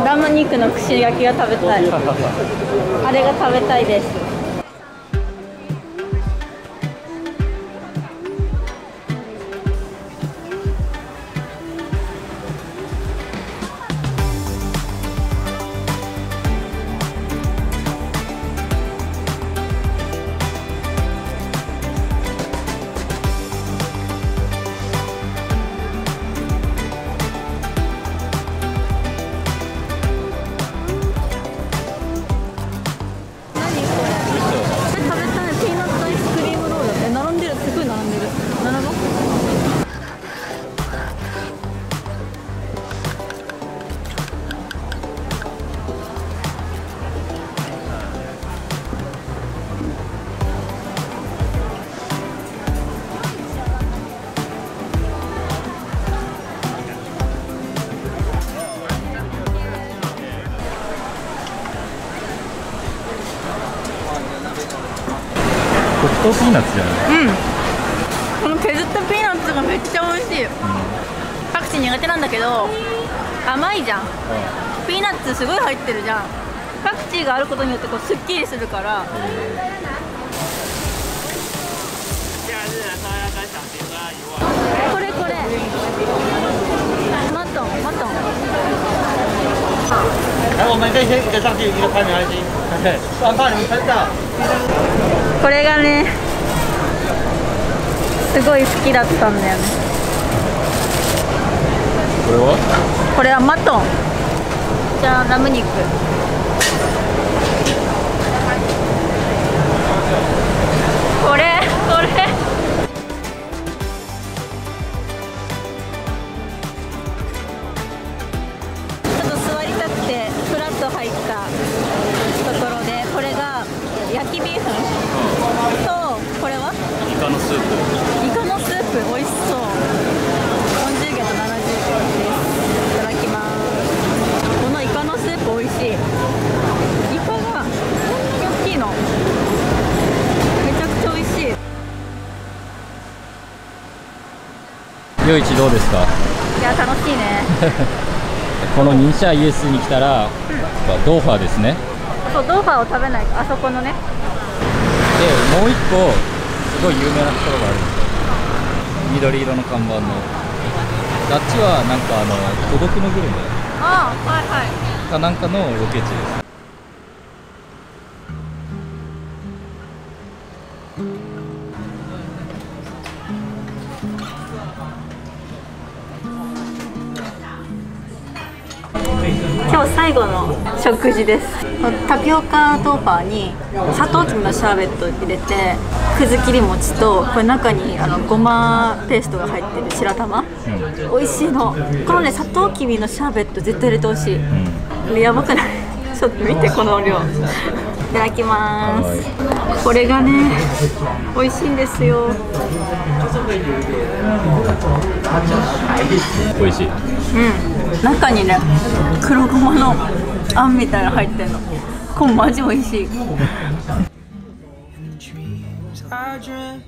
[SPEAKER 1] ラム肉の串焼きが食べたいあれが食べたいですけど甘いじゃん。ピーナッツすごい入ってるじゃん。パクチーがあることによってこうすっきりするから。これこれ。マトンマトン。これがねすごい好きだったんだよね
[SPEAKER 3] これは？
[SPEAKER 1] これはマトン。じゃあラム肉。これこれ。ちょっと座りたくてフラッと入ったところでこれが焼きビーフン。とこれは？
[SPEAKER 3] イカのスープ。
[SPEAKER 1] イカのスープ。美味しそう40元と70元ですいただきますこのイカのスープ美味しい。イカがこんなに大きいの。めちゃくちゃ美味しい。
[SPEAKER 3] 夜市どうですか？
[SPEAKER 1] いや楽しいね。
[SPEAKER 3] このニンシャイエスに来たら、ドーファーですね。
[SPEAKER 1] そうドーファーを食べないとあそこのね。
[SPEAKER 3] でもう一個すごい有名なところがある。んですよ緑色の看板の。あっちはなんかあの孤独のグルメ。
[SPEAKER 1] ああはいはい
[SPEAKER 3] かなんかのロケ地です。
[SPEAKER 1] 今日最後の食事です。タピオカトーパーにサトウキビのシャーベット入れてくず切り餅とこれ中にあのごまペーストが入ってる白玉、うん、美味しいの。このねサトウキビのシャーベット絶対入れてほしい、うん。やばくないちょっと見てこの量。いただきます。これがね美味しいんですよ。
[SPEAKER 3] 美味しい。
[SPEAKER 1] うん。中にね黒ごまのあんみたいなの入ってんの。これマジ美味しい。
[SPEAKER 9] I dream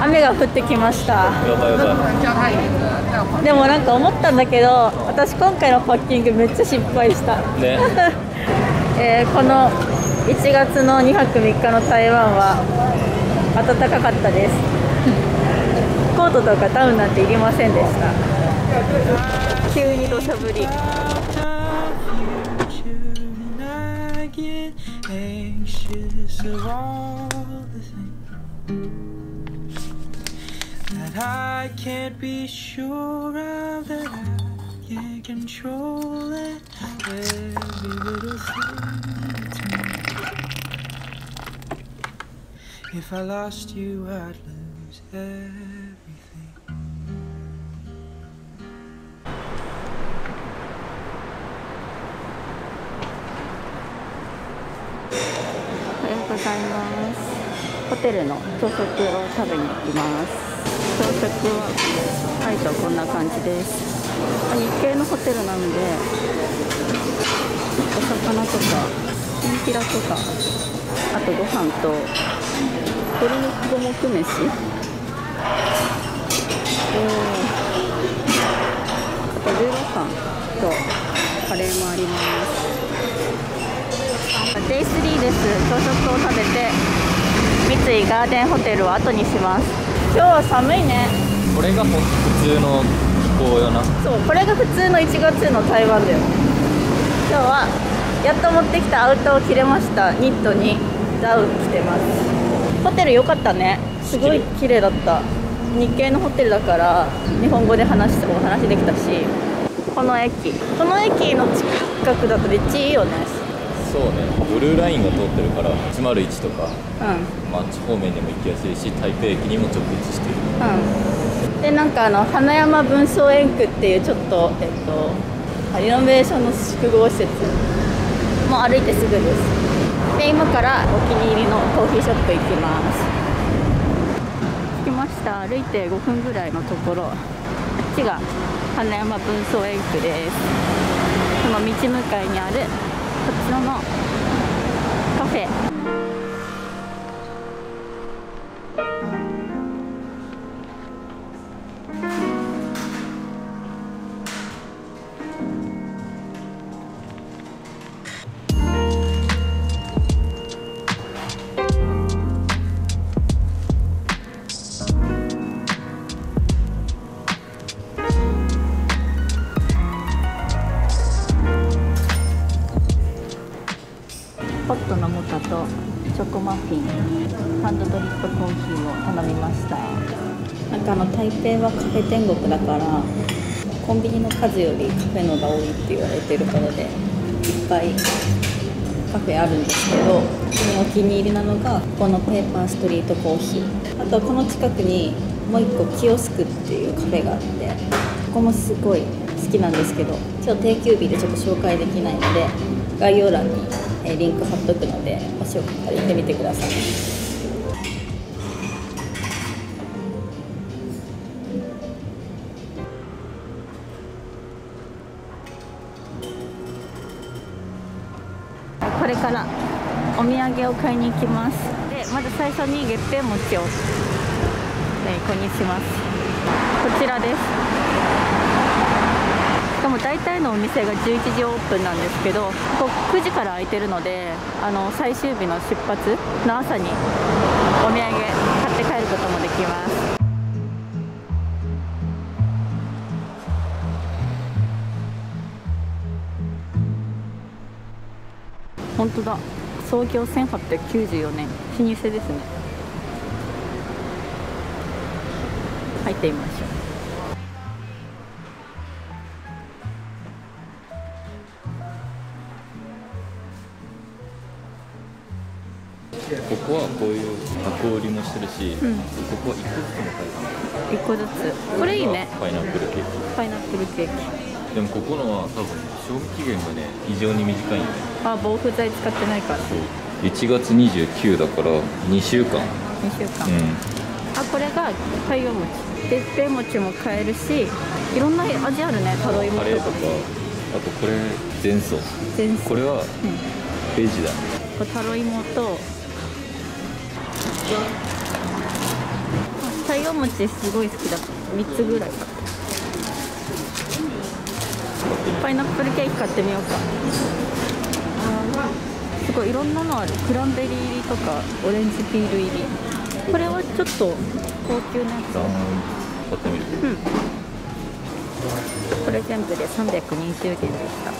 [SPEAKER 1] 雨が降ってきました。でもなんか思ったんだけど私今回のパッキングめっちゃ失敗した。
[SPEAKER 3] いね。
[SPEAKER 1] えーこの1月の2泊3日の台湾は暖かかったです。コートとかダウンなんていりませんでした。急に土砂降り
[SPEAKER 9] That I can't be sure of, that I can't control it. Every little thing If I lost you, I'd lose everything.
[SPEAKER 1] Thank you. ホテルの朝食を食べに行きます朝食ははいとこんな感じです日系のホテルなのでお魚とかきんぴらとかあとご飯と鶏肉五目飯おあとルーロー飯とカレーもあります。デイ3です。朝食を食べて三井ガーデンホテルを後にします。今日は寒いね。
[SPEAKER 3] これが普通の気候よな。
[SPEAKER 1] そうこれが普通の1月の台湾だよ。今日はやっと持ってきたアウターを着れました。ニットにダウン着てます。ホテル良かったね。すごい綺麗だった。日系のホテルだから日本語で話してお話できたし。この駅。この駅の近くだとめっちゃいいよね
[SPEAKER 3] そうね。ブルーラインが通ってるから101とか
[SPEAKER 1] うん。
[SPEAKER 3] まあ地方面でも行きやすいし台北駅にも直結している。
[SPEAKER 1] うん、でなんかあの花山文章園区っていうちょっとえっとあリノベーションの複合施設もう歩いてすぐです。で今からお気に入りのコーヒーショップ行きます。着きました。歩いて5分ぐらいのところ。あっちが花山文章園区です。その道向かいにあるこちらのカフェ。フェ天国だからコンビニの数よりカフェのが多いって言われてるからでいっぱいカフェあるんですけどお気に入りなのがこのペーパーストリートコーヒー。あとこの近くにもう一個キオスクっていうカフェがあってここもすごい好きなんですけど今日定休日でちょっと紹介できないので概要欄にリンク貼っとくのでもしよかったら行ってみてください。を買いに行きます。でまず最初に月餅を、えー購入します。こちらです。しかも大体のお店が11時オープンなんですけどここ9時から開いてるのであの最終日の出発の朝にお土産買って帰ることもできます。本当だ。創業1894年老舗ですね。入ってみましょう。
[SPEAKER 3] ここはこういう箱売りもしてるし、
[SPEAKER 1] うん、
[SPEAKER 3] ここは1個ずつも買い物
[SPEAKER 1] 1個ずつ。これいいね。
[SPEAKER 3] パイナップルケーキ。
[SPEAKER 1] パイナップルケーキ。
[SPEAKER 3] でもここのは多分賞味期限がね異常に短いんよね
[SPEAKER 1] あ防腐剤使ってないから
[SPEAKER 3] 1月29だから2週間。
[SPEAKER 1] 2週間、
[SPEAKER 3] うん。
[SPEAKER 1] あこれが太陽餅でっぺい餅も買えるしいろんな味あるねタロイモ
[SPEAKER 3] とか。
[SPEAKER 1] とか
[SPEAKER 3] あとこれ前奏。
[SPEAKER 1] 全然
[SPEAKER 3] これは
[SPEAKER 1] うん。
[SPEAKER 3] ベジだ。
[SPEAKER 1] これタロイモと太陽餅すごい好きだ。った3つぐらい。買ったパイナップルケーキ買ってみようか。すごいいろんなのある。クランベリー入りとかオレンジピール入り。これはちょっと高級なやつ。
[SPEAKER 3] 買ってみる？
[SPEAKER 1] うん。これ全部で320円でした。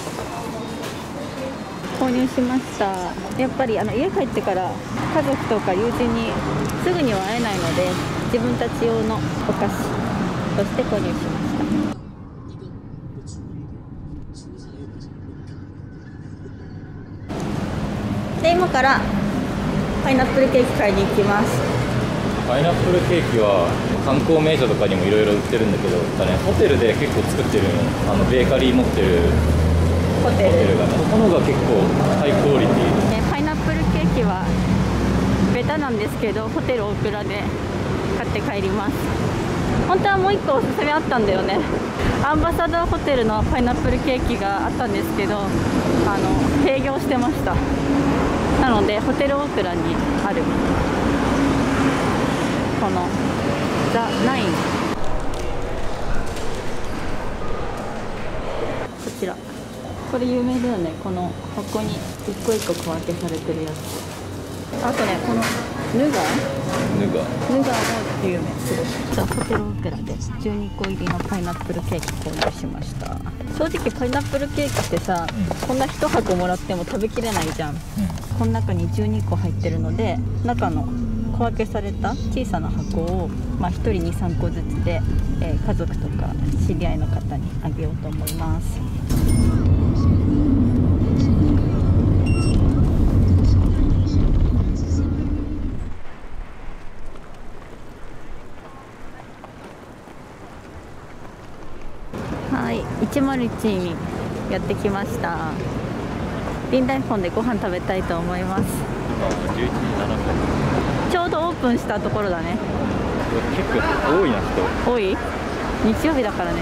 [SPEAKER 1] 購入しました。やっぱりあの家帰ってから家族とか友人にすぐには会えないので自分たち用のお菓子として購入しましたで今からパイナップルケーキ買いに行きます。
[SPEAKER 3] パイナップルケーキは観光名所とかにもいろいろ売ってるんだけどだねホテルで結構作ってるの。あのベーカリー持ってるホテル。がねここのが結構ハイクオリティ
[SPEAKER 1] ねパイナップルケーキはベタなんですけどホテルオクラで買って帰ります。本当はもう一個おすすめあったんだよねアンバサダーホテルのパイナップルケーキがあったんですけどあの営業してました。なのでホテルオークラにある。このザ・ナイン。こちら。これ有名だよね。この箱に一個一個小分けされてるやつ。あとねこのヌガ？
[SPEAKER 3] ヌガ。
[SPEAKER 1] ヌガも有名。すごいじゃあホテルオペラで12個入りのパイナップルケーキ購入しました。正直パイナップルケーキってさ、こんな1箱もらっても食べきれないじゃん、この中に12個入ってるので中の小分けされた小さな箱を、まあ、1人23個ずつで、えー家族とか知り合いの方にあげようと思いますはい101にやってきました。臨大本でご飯食べたいと思います。
[SPEAKER 3] 11時7分。
[SPEAKER 1] ちょうどオープンしたところだね。
[SPEAKER 3] 結構多いな人。
[SPEAKER 1] 多い？日曜日だからね。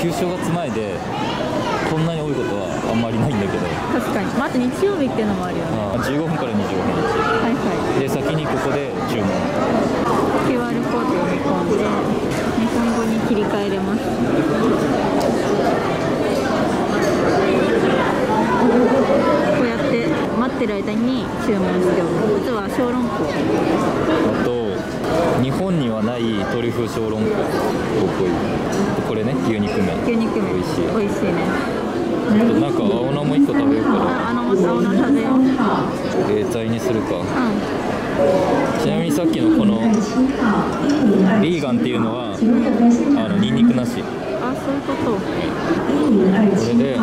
[SPEAKER 3] 旧正月前でこんなに多いことはあんまりないんだけど。
[SPEAKER 1] 確かに。まああと日曜日っていうのもあるよね。
[SPEAKER 3] あ15分から25分。
[SPEAKER 1] はいは
[SPEAKER 3] で先にここで注文
[SPEAKER 1] い QR コードを読み込んで日本語に切り替えれます。こうやって待ってる間に注文しておく。あとは小籠包
[SPEAKER 3] あと日本にはないトリュフ小籠包こい。これね牛肉麺。
[SPEAKER 1] 牛肉麺。
[SPEAKER 3] 美味しい。
[SPEAKER 1] 美味しいね
[SPEAKER 3] なんか青菜も1個食べようか
[SPEAKER 1] ああの青菜食べよう。
[SPEAKER 3] な例材にするか。
[SPEAKER 1] う
[SPEAKER 3] ちなみにさっきのこのビーガンっていうのはあのニンニクなし。
[SPEAKER 1] んあそういうこと。
[SPEAKER 3] これで小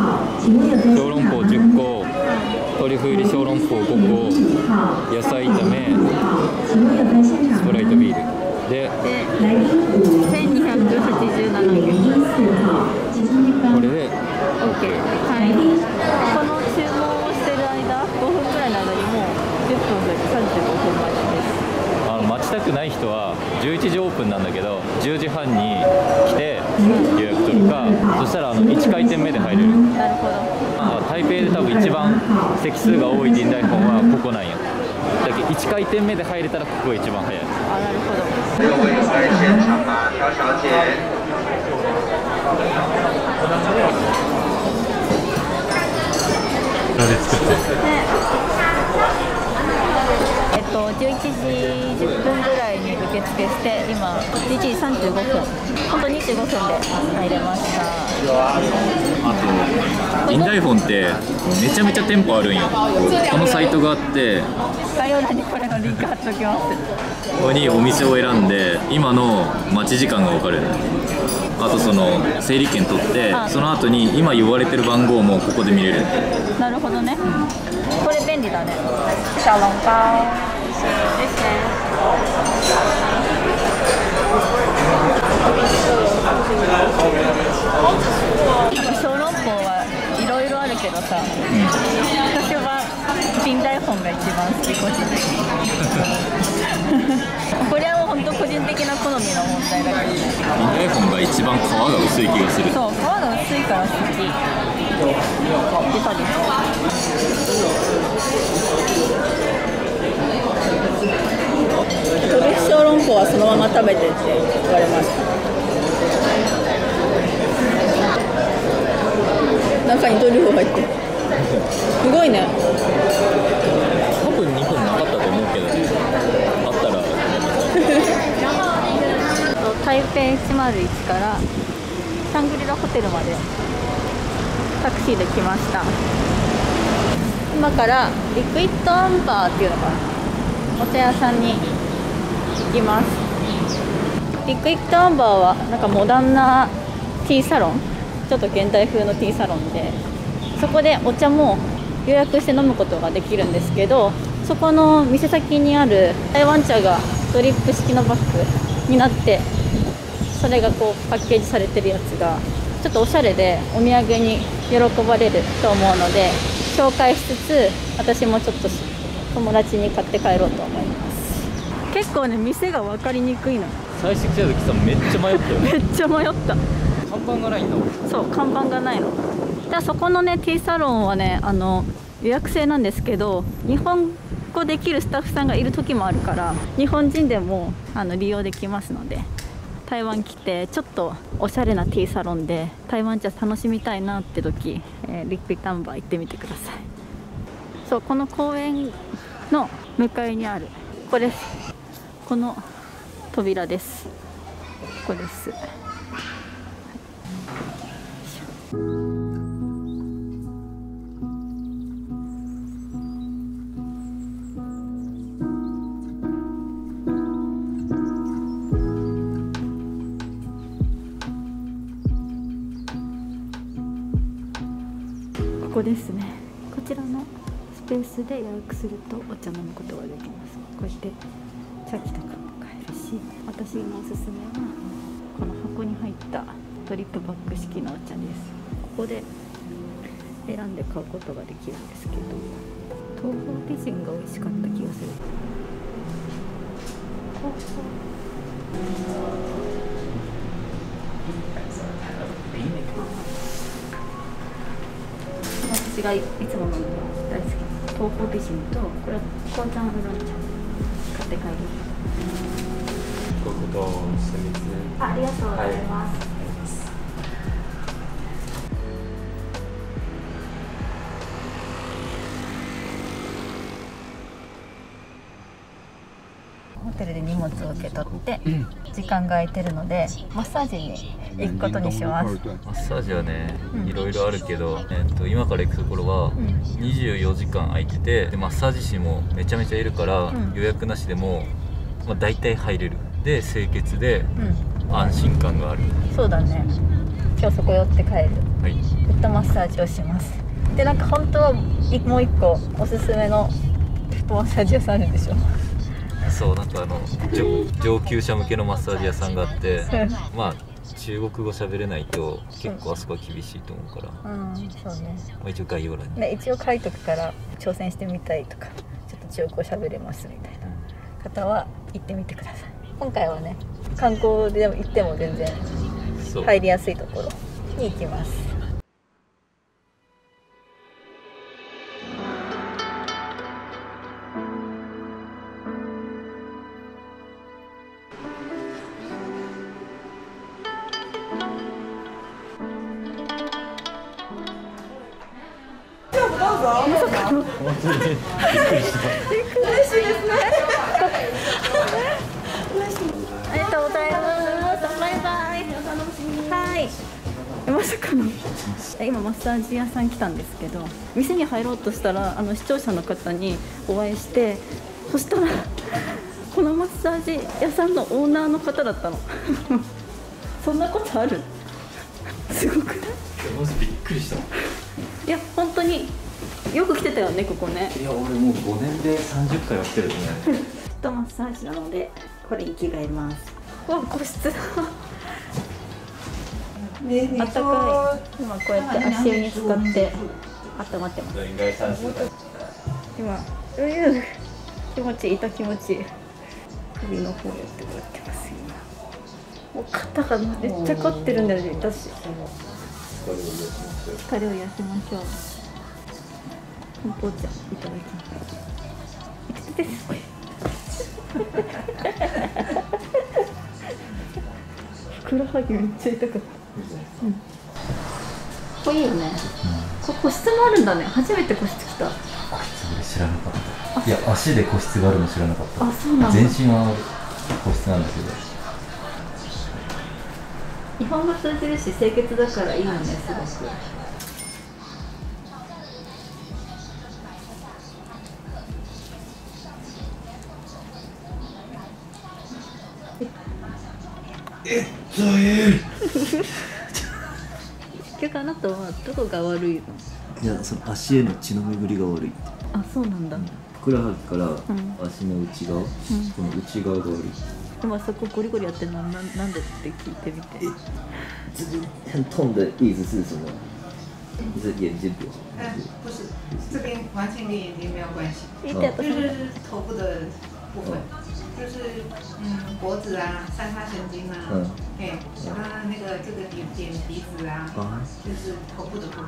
[SPEAKER 3] 籠包10個トリュフ入り小籠包5個野菜炒めスプライトビール。で
[SPEAKER 1] で1287円
[SPEAKER 3] これで
[SPEAKER 1] OK はい。この注文をしてる間5分くらいの間にもう10分増えて35分待ちです。
[SPEAKER 3] あの待ちたくない人は11時オープンなんだけど10時半に来て予約取るかそしたらあの1回転目で入れる。
[SPEAKER 1] なるほど。
[SPEAKER 3] あ台北で多分一番席数が多い臨大本はここなんや。だけど1回転目で入れたらここが一番早い。
[SPEAKER 1] あなるほど。
[SPEAKER 2] 各位在现场吗？朴小姐。
[SPEAKER 1] えっと11時10分ぐらいに受付して今1時35分本当25分で入れました。
[SPEAKER 3] あとインダイフォンってめちゃめちゃ店舗あるんよ。このサイトがあって
[SPEAKER 1] 概要欄にこれのリンク貼っておきます
[SPEAKER 3] ここにお店を選んで今の待ち時間が分かる。あとその整理券取って
[SPEAKER 1] あ。
[SPEAKER 3] その後に今言われてる番号もここで見れる。
[SPEAKER 1] なるほどね。これ便利だね。小笼包小籠包はいろいろあるけどさ、私は近代本が一番好き個人的にこれはもう本当個人的な好みの問題だけど
[SPEAKER 3] インダイフォンが一番皮が薄い気がする
[SPEAKER 1] そう皮が薄いから好きベタですトリュフ小籠包はそのまま食べてって言われました中にトリュフ入ってるすごいね。
[SPEAKER 3] 多分日本なかったと思うけどねあったら。
[SPEAKER 1] 台北101からシャングリラホテルまでタクシーで来ました。今からリクイッドアンバーっていうのかな。お茶屋さんに行きます。リクイッドアンバーはなんかモダンなティーサロン。ちょっと現代風のティーサロンでそこでお茶も予約して飲むことができるんですけどそこの店先にある台湾茶がドリップ式のバッグになってそれがこうパッケージされてるやつがちょっとおしゃれでお土産に喜ばれると思うので紹介しつつ私もちょっと友達に買って帰ろうと思います。結構ね店が分かりにくいの。
[SPEAKER 3] 最初来た時さめっちゃ迷ったよ
[SPEAKER 1] めっちゃ迷った。
[SPEAKER 3] 看板がないんだもん
[SPEAKER 1] そう看板がないのでそこのねティーサロンはねあの予約制なんですけど日本語できるスタッフさんがいる時もあるから日本人でもあの利用できますので台湾来てちょっとおしゃれなティーサロンで台湾茶楽しみたいなって時、えーリクイタンバー行ってみてください。そうこの公園の向かいにあるここです。この扉です。ここです。ここですね。こちらのスペースで予約するとお茶飲むことができます。こうやって茶器とかも買えるし私のおすすめはこの箱に入ったドリップバッグ式のお茶です。ここで選んで買うことができるんですけど東方美人が美味しかった気がする。私がいつも飲むの大好き東方美人とこれはコータンウーロン茶買って帰る。
[SPEAKER 3] 国道清
[SPEAKER 1] あありがとうございます、ホテルで荷物を受け取って時間が空いてるのでマッサージに行くことにします。
[SPEAKER 3] マッサージはね
[SPEAKER 1] うん。
[SPEAKER 3] いろいろあるけど、えっと今から行くところは24時間空いててでマッサージ師もめちゃめちゃいるから、
[SPEAKER 1] うん。
[SPEAKER 3] 予約なしでも、まあ、大体入れる。で清潔で
[SPEAKER 1] うん。
[SPEAKER 3] 安心感がある。
[SPEAKER 1] そうだね。今日そこ寄って帰る。
[SPEAKER 3] はい。
[SPEAKER 1] フットマッサージをします。でなんか本当はいもう一個おすすめのフットマッサージ屋さんあるんでしょ？
[SPEAKER 3] そうなんかあの上上級者向けのマッサージ屋さんがあってまあ中国語喋れないと結構あそこは厳しいと思うから、ま
[SPEAKER 1] うんそうね。
[SPEAKER 3] あ、一応概要欄に、
[SPEAKER 1] ね一応書いとくから挑戦してみたいとかちょっと中国語喋れますみたいな。方は行ってみてください。今回はね観光でも行っても全然入りやすいところに行きますびっ
[SPEAKER 3] くりした。
[SPEAKER 1] し。し。ありがとうございます。バイバイ。お楽しみはい。まさかの今マッサージ屋さん来たんですけど店に入ろうとしたらあの視聴者の方にお会いしてそしたらこのマッサージ屋さんのオーナーの方だったのそんなことあるすごくない
[SPEAKER 3] い
[SPEAKER 1] や本当によく来てたよねここね。
[SPEAKER 3] や俺もう5年で30回は来てると思う
[SPEAKER 1] フットマッサージなのでこれに着替えます。わ個室だあったかい。今こうやって足湯に使って温まってます。今ういう気持ちいい痛気持ちいい。首の方やってもらってます今。もう肩がめっちゃ凝ってるんだよね私。疲れを癒しましょうコンポーチャいただきます。痛いふくらはぎめっちゃ痛かった、うん、ここいいよね、ここ個室もあるんだね初めて個室来た
[SPEAKER 3] 俺知らなかったいや足で個室があるの知らなかった
[SPEAKER 1] あそうなんだ
[SPEAKER 3] 全身は個室なんだけど
[SPEAKER 1] 日本語通じるし清潔だからいいよねす。ごく 結局あなたはどこが悪いの？
[SPEAKER 10] いやその足への血の巡りが悪い。
[SPEAKER 1] あそうなんだ、
[SPEAKER 10] ふくらはぎから
[SPEAKER 1] ん。
[SPEAKER 10] 足の内側、この内側が悪い。
[SPEAKER 1] でもそこゴリゴリやってるのはななんでって聞いてみて。
[SPEAKER 10] 这边很痛的意思是什么？是眼睛不好。
[SPEAKER 11] 不是，这边完全跟眼睛没有关系，
[SPEAKER 1] 一点都
[SPEAKER 11] 就是头部的部分，就是嗯脖子啊、三叉神经啊，
[SPEAKER 10] 嗯。
[SPEAKER 11] 哎，啊那个这个眼眼鼻子啊，
[SPEAKER 10] あ
[SPEAKER 11] 就是头部的部分。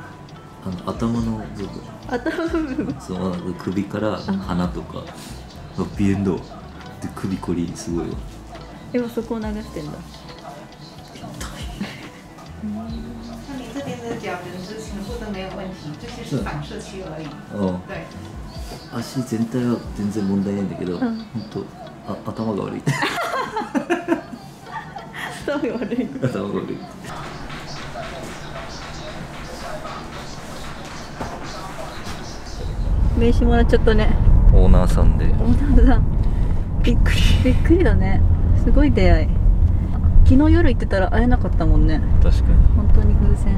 [SPEAKER 10] あの頭の部分。
[SPEAKER 1] 頭部分。
[SPEAKER 10] その首から鼻とか鼻炎で首こりすごいわ
[SPEAKER 1] 今そこを流してんだ。
[SPEAKER 10] 足全体は全然問題ないん。だけど、
[SPEAKER 1] ん。
[SPEAKER 10] 本当あ頭が悪い。
[SPEAKER 1] 頭が悪い。
[SPEAKER 10] 頭が悪い。
[SPEAKER 1] 名刺もらっちゃったね。
[SPEAKER 10] オーナーさんで。
[SPEAKER 1] オーナーさん。びっくり。びっくりだね。すごい出会い。昨日夜行ってたら会えなかったもんね。
[SPEAKER 10] 確かに。
[SPEAKER 1] 本当に偶然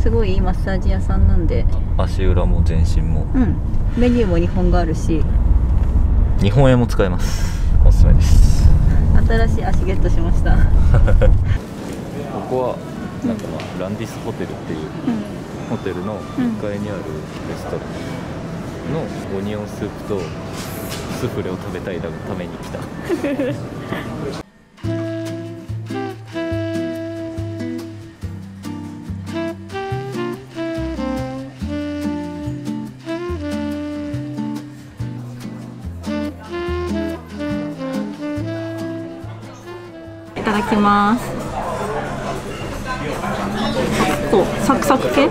[SPEAKER 1] すごいいいマッサージ屋さんなんで。
[SPEAKER 10] 足裏も全身も。
[SPEAKER 1] うん。メニューも日本語あるし
[SPEAKER 10] 日本円も使えます。おすすめです。
[SPEAKER 1] 新しい足ゲットしました。
[SPEAKER 10] ここはなんかまあランディスホテルっていうホテルの1階にあるレストランのオニオンスープとスフレを食べたいために来た
[SPEAKER 1] ます。そうサクサク系？うん。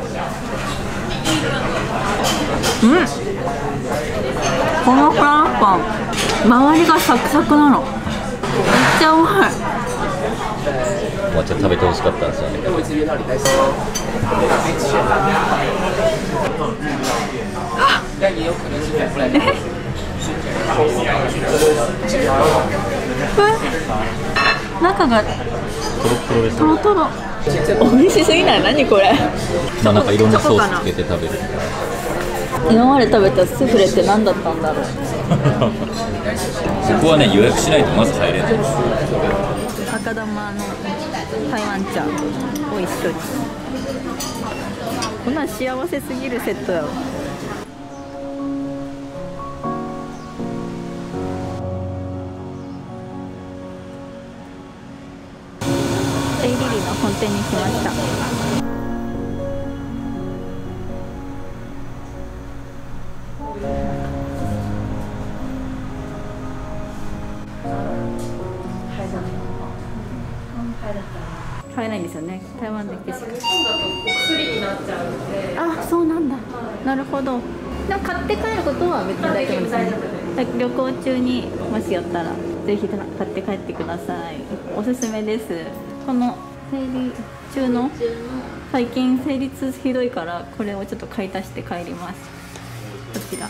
[SPEAKER 1] このフランスパン周りがサクサクなの。めっちゃうまい。
[SPEAKER 10] 抹茶食べてほしかったんですよね。
[SPEAKER 1] 中が
[SPEAKER 10] トロットロです
[SPEAKER 1] トロ。トロ美味しすぎない？何これ？
[SPEAKER 10] まあなんかいろんなソースつけて食べる。
[SPEAKER 1] 今まで食べたスフレって何だったんだろう？
[SPEAKER 10] ここはね予約しないとまず入れない。
[SPEAKER 1] 赤玉の台湾茶。を一緒にこんなん幸せすぎるセットやろ本店に来ました。買えないんですよね。台湾だけしか
[SPEAKER 5] 薬になっちゃうので。
[SPEAKER 1] あそうなんだ。なるほど。でも買って帰ることは別に大丈夫です。ね。旅行中にもし寄ったらぜひ買って帰ってください。おすすめです。このフェイリー中の最近生理痛ひどいからこれをちょっと買い足して帰ります。こちら。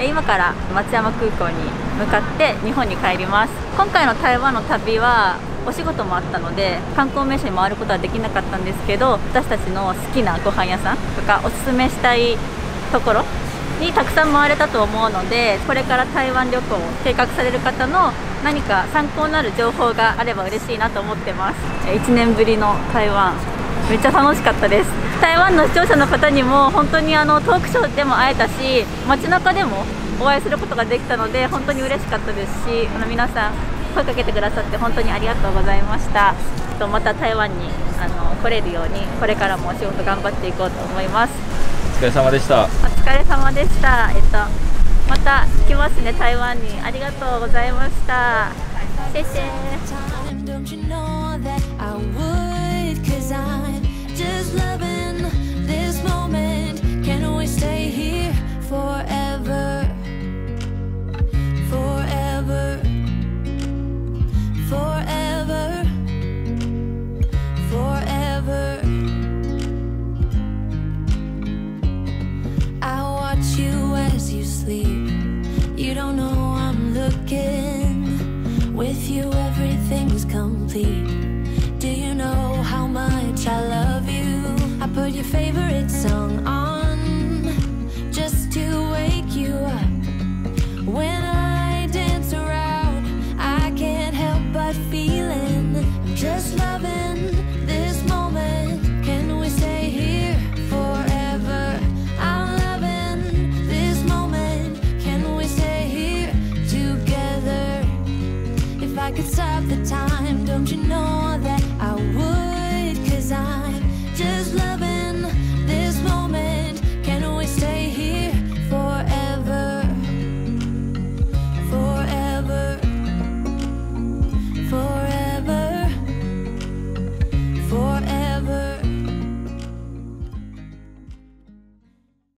[SPEAKER 1] え今から松山空港に向かって日本に帰ります。今回の台湾の旅はお仕事もあったので観光名所に回ることはできなかったんですけど私たちの好きなご飯屋さんとかおすすめしたいところにたくさん回れたと思うのでこれから台湾旅行を計画される方の何か参考になる情報があれば嬉しいなと思ってます。1年ぶりの台湾。めっちゃ楽しかったです。台湾の視聴者の方にも本当にあのトークショーでも会えたし街中でもお会いすることができたので本当に嬉しかったですしあの皆さん声かけてくださって本当にありがとうございました。とまた台湾にあの来れるようにこれからもお仕事頑張っていこうと思います。
[SPEAKER 10] 疲れ様でした。
[SPEAKER 1] お疲れ様でした。えっとまた来ますね台湾に。ありがとうございました。forever. watch you as you sleep.
[SPEAKER 9] You don't know I'm looking. With you, everything's complete. Do you know how much I love you? I put your favorite song on.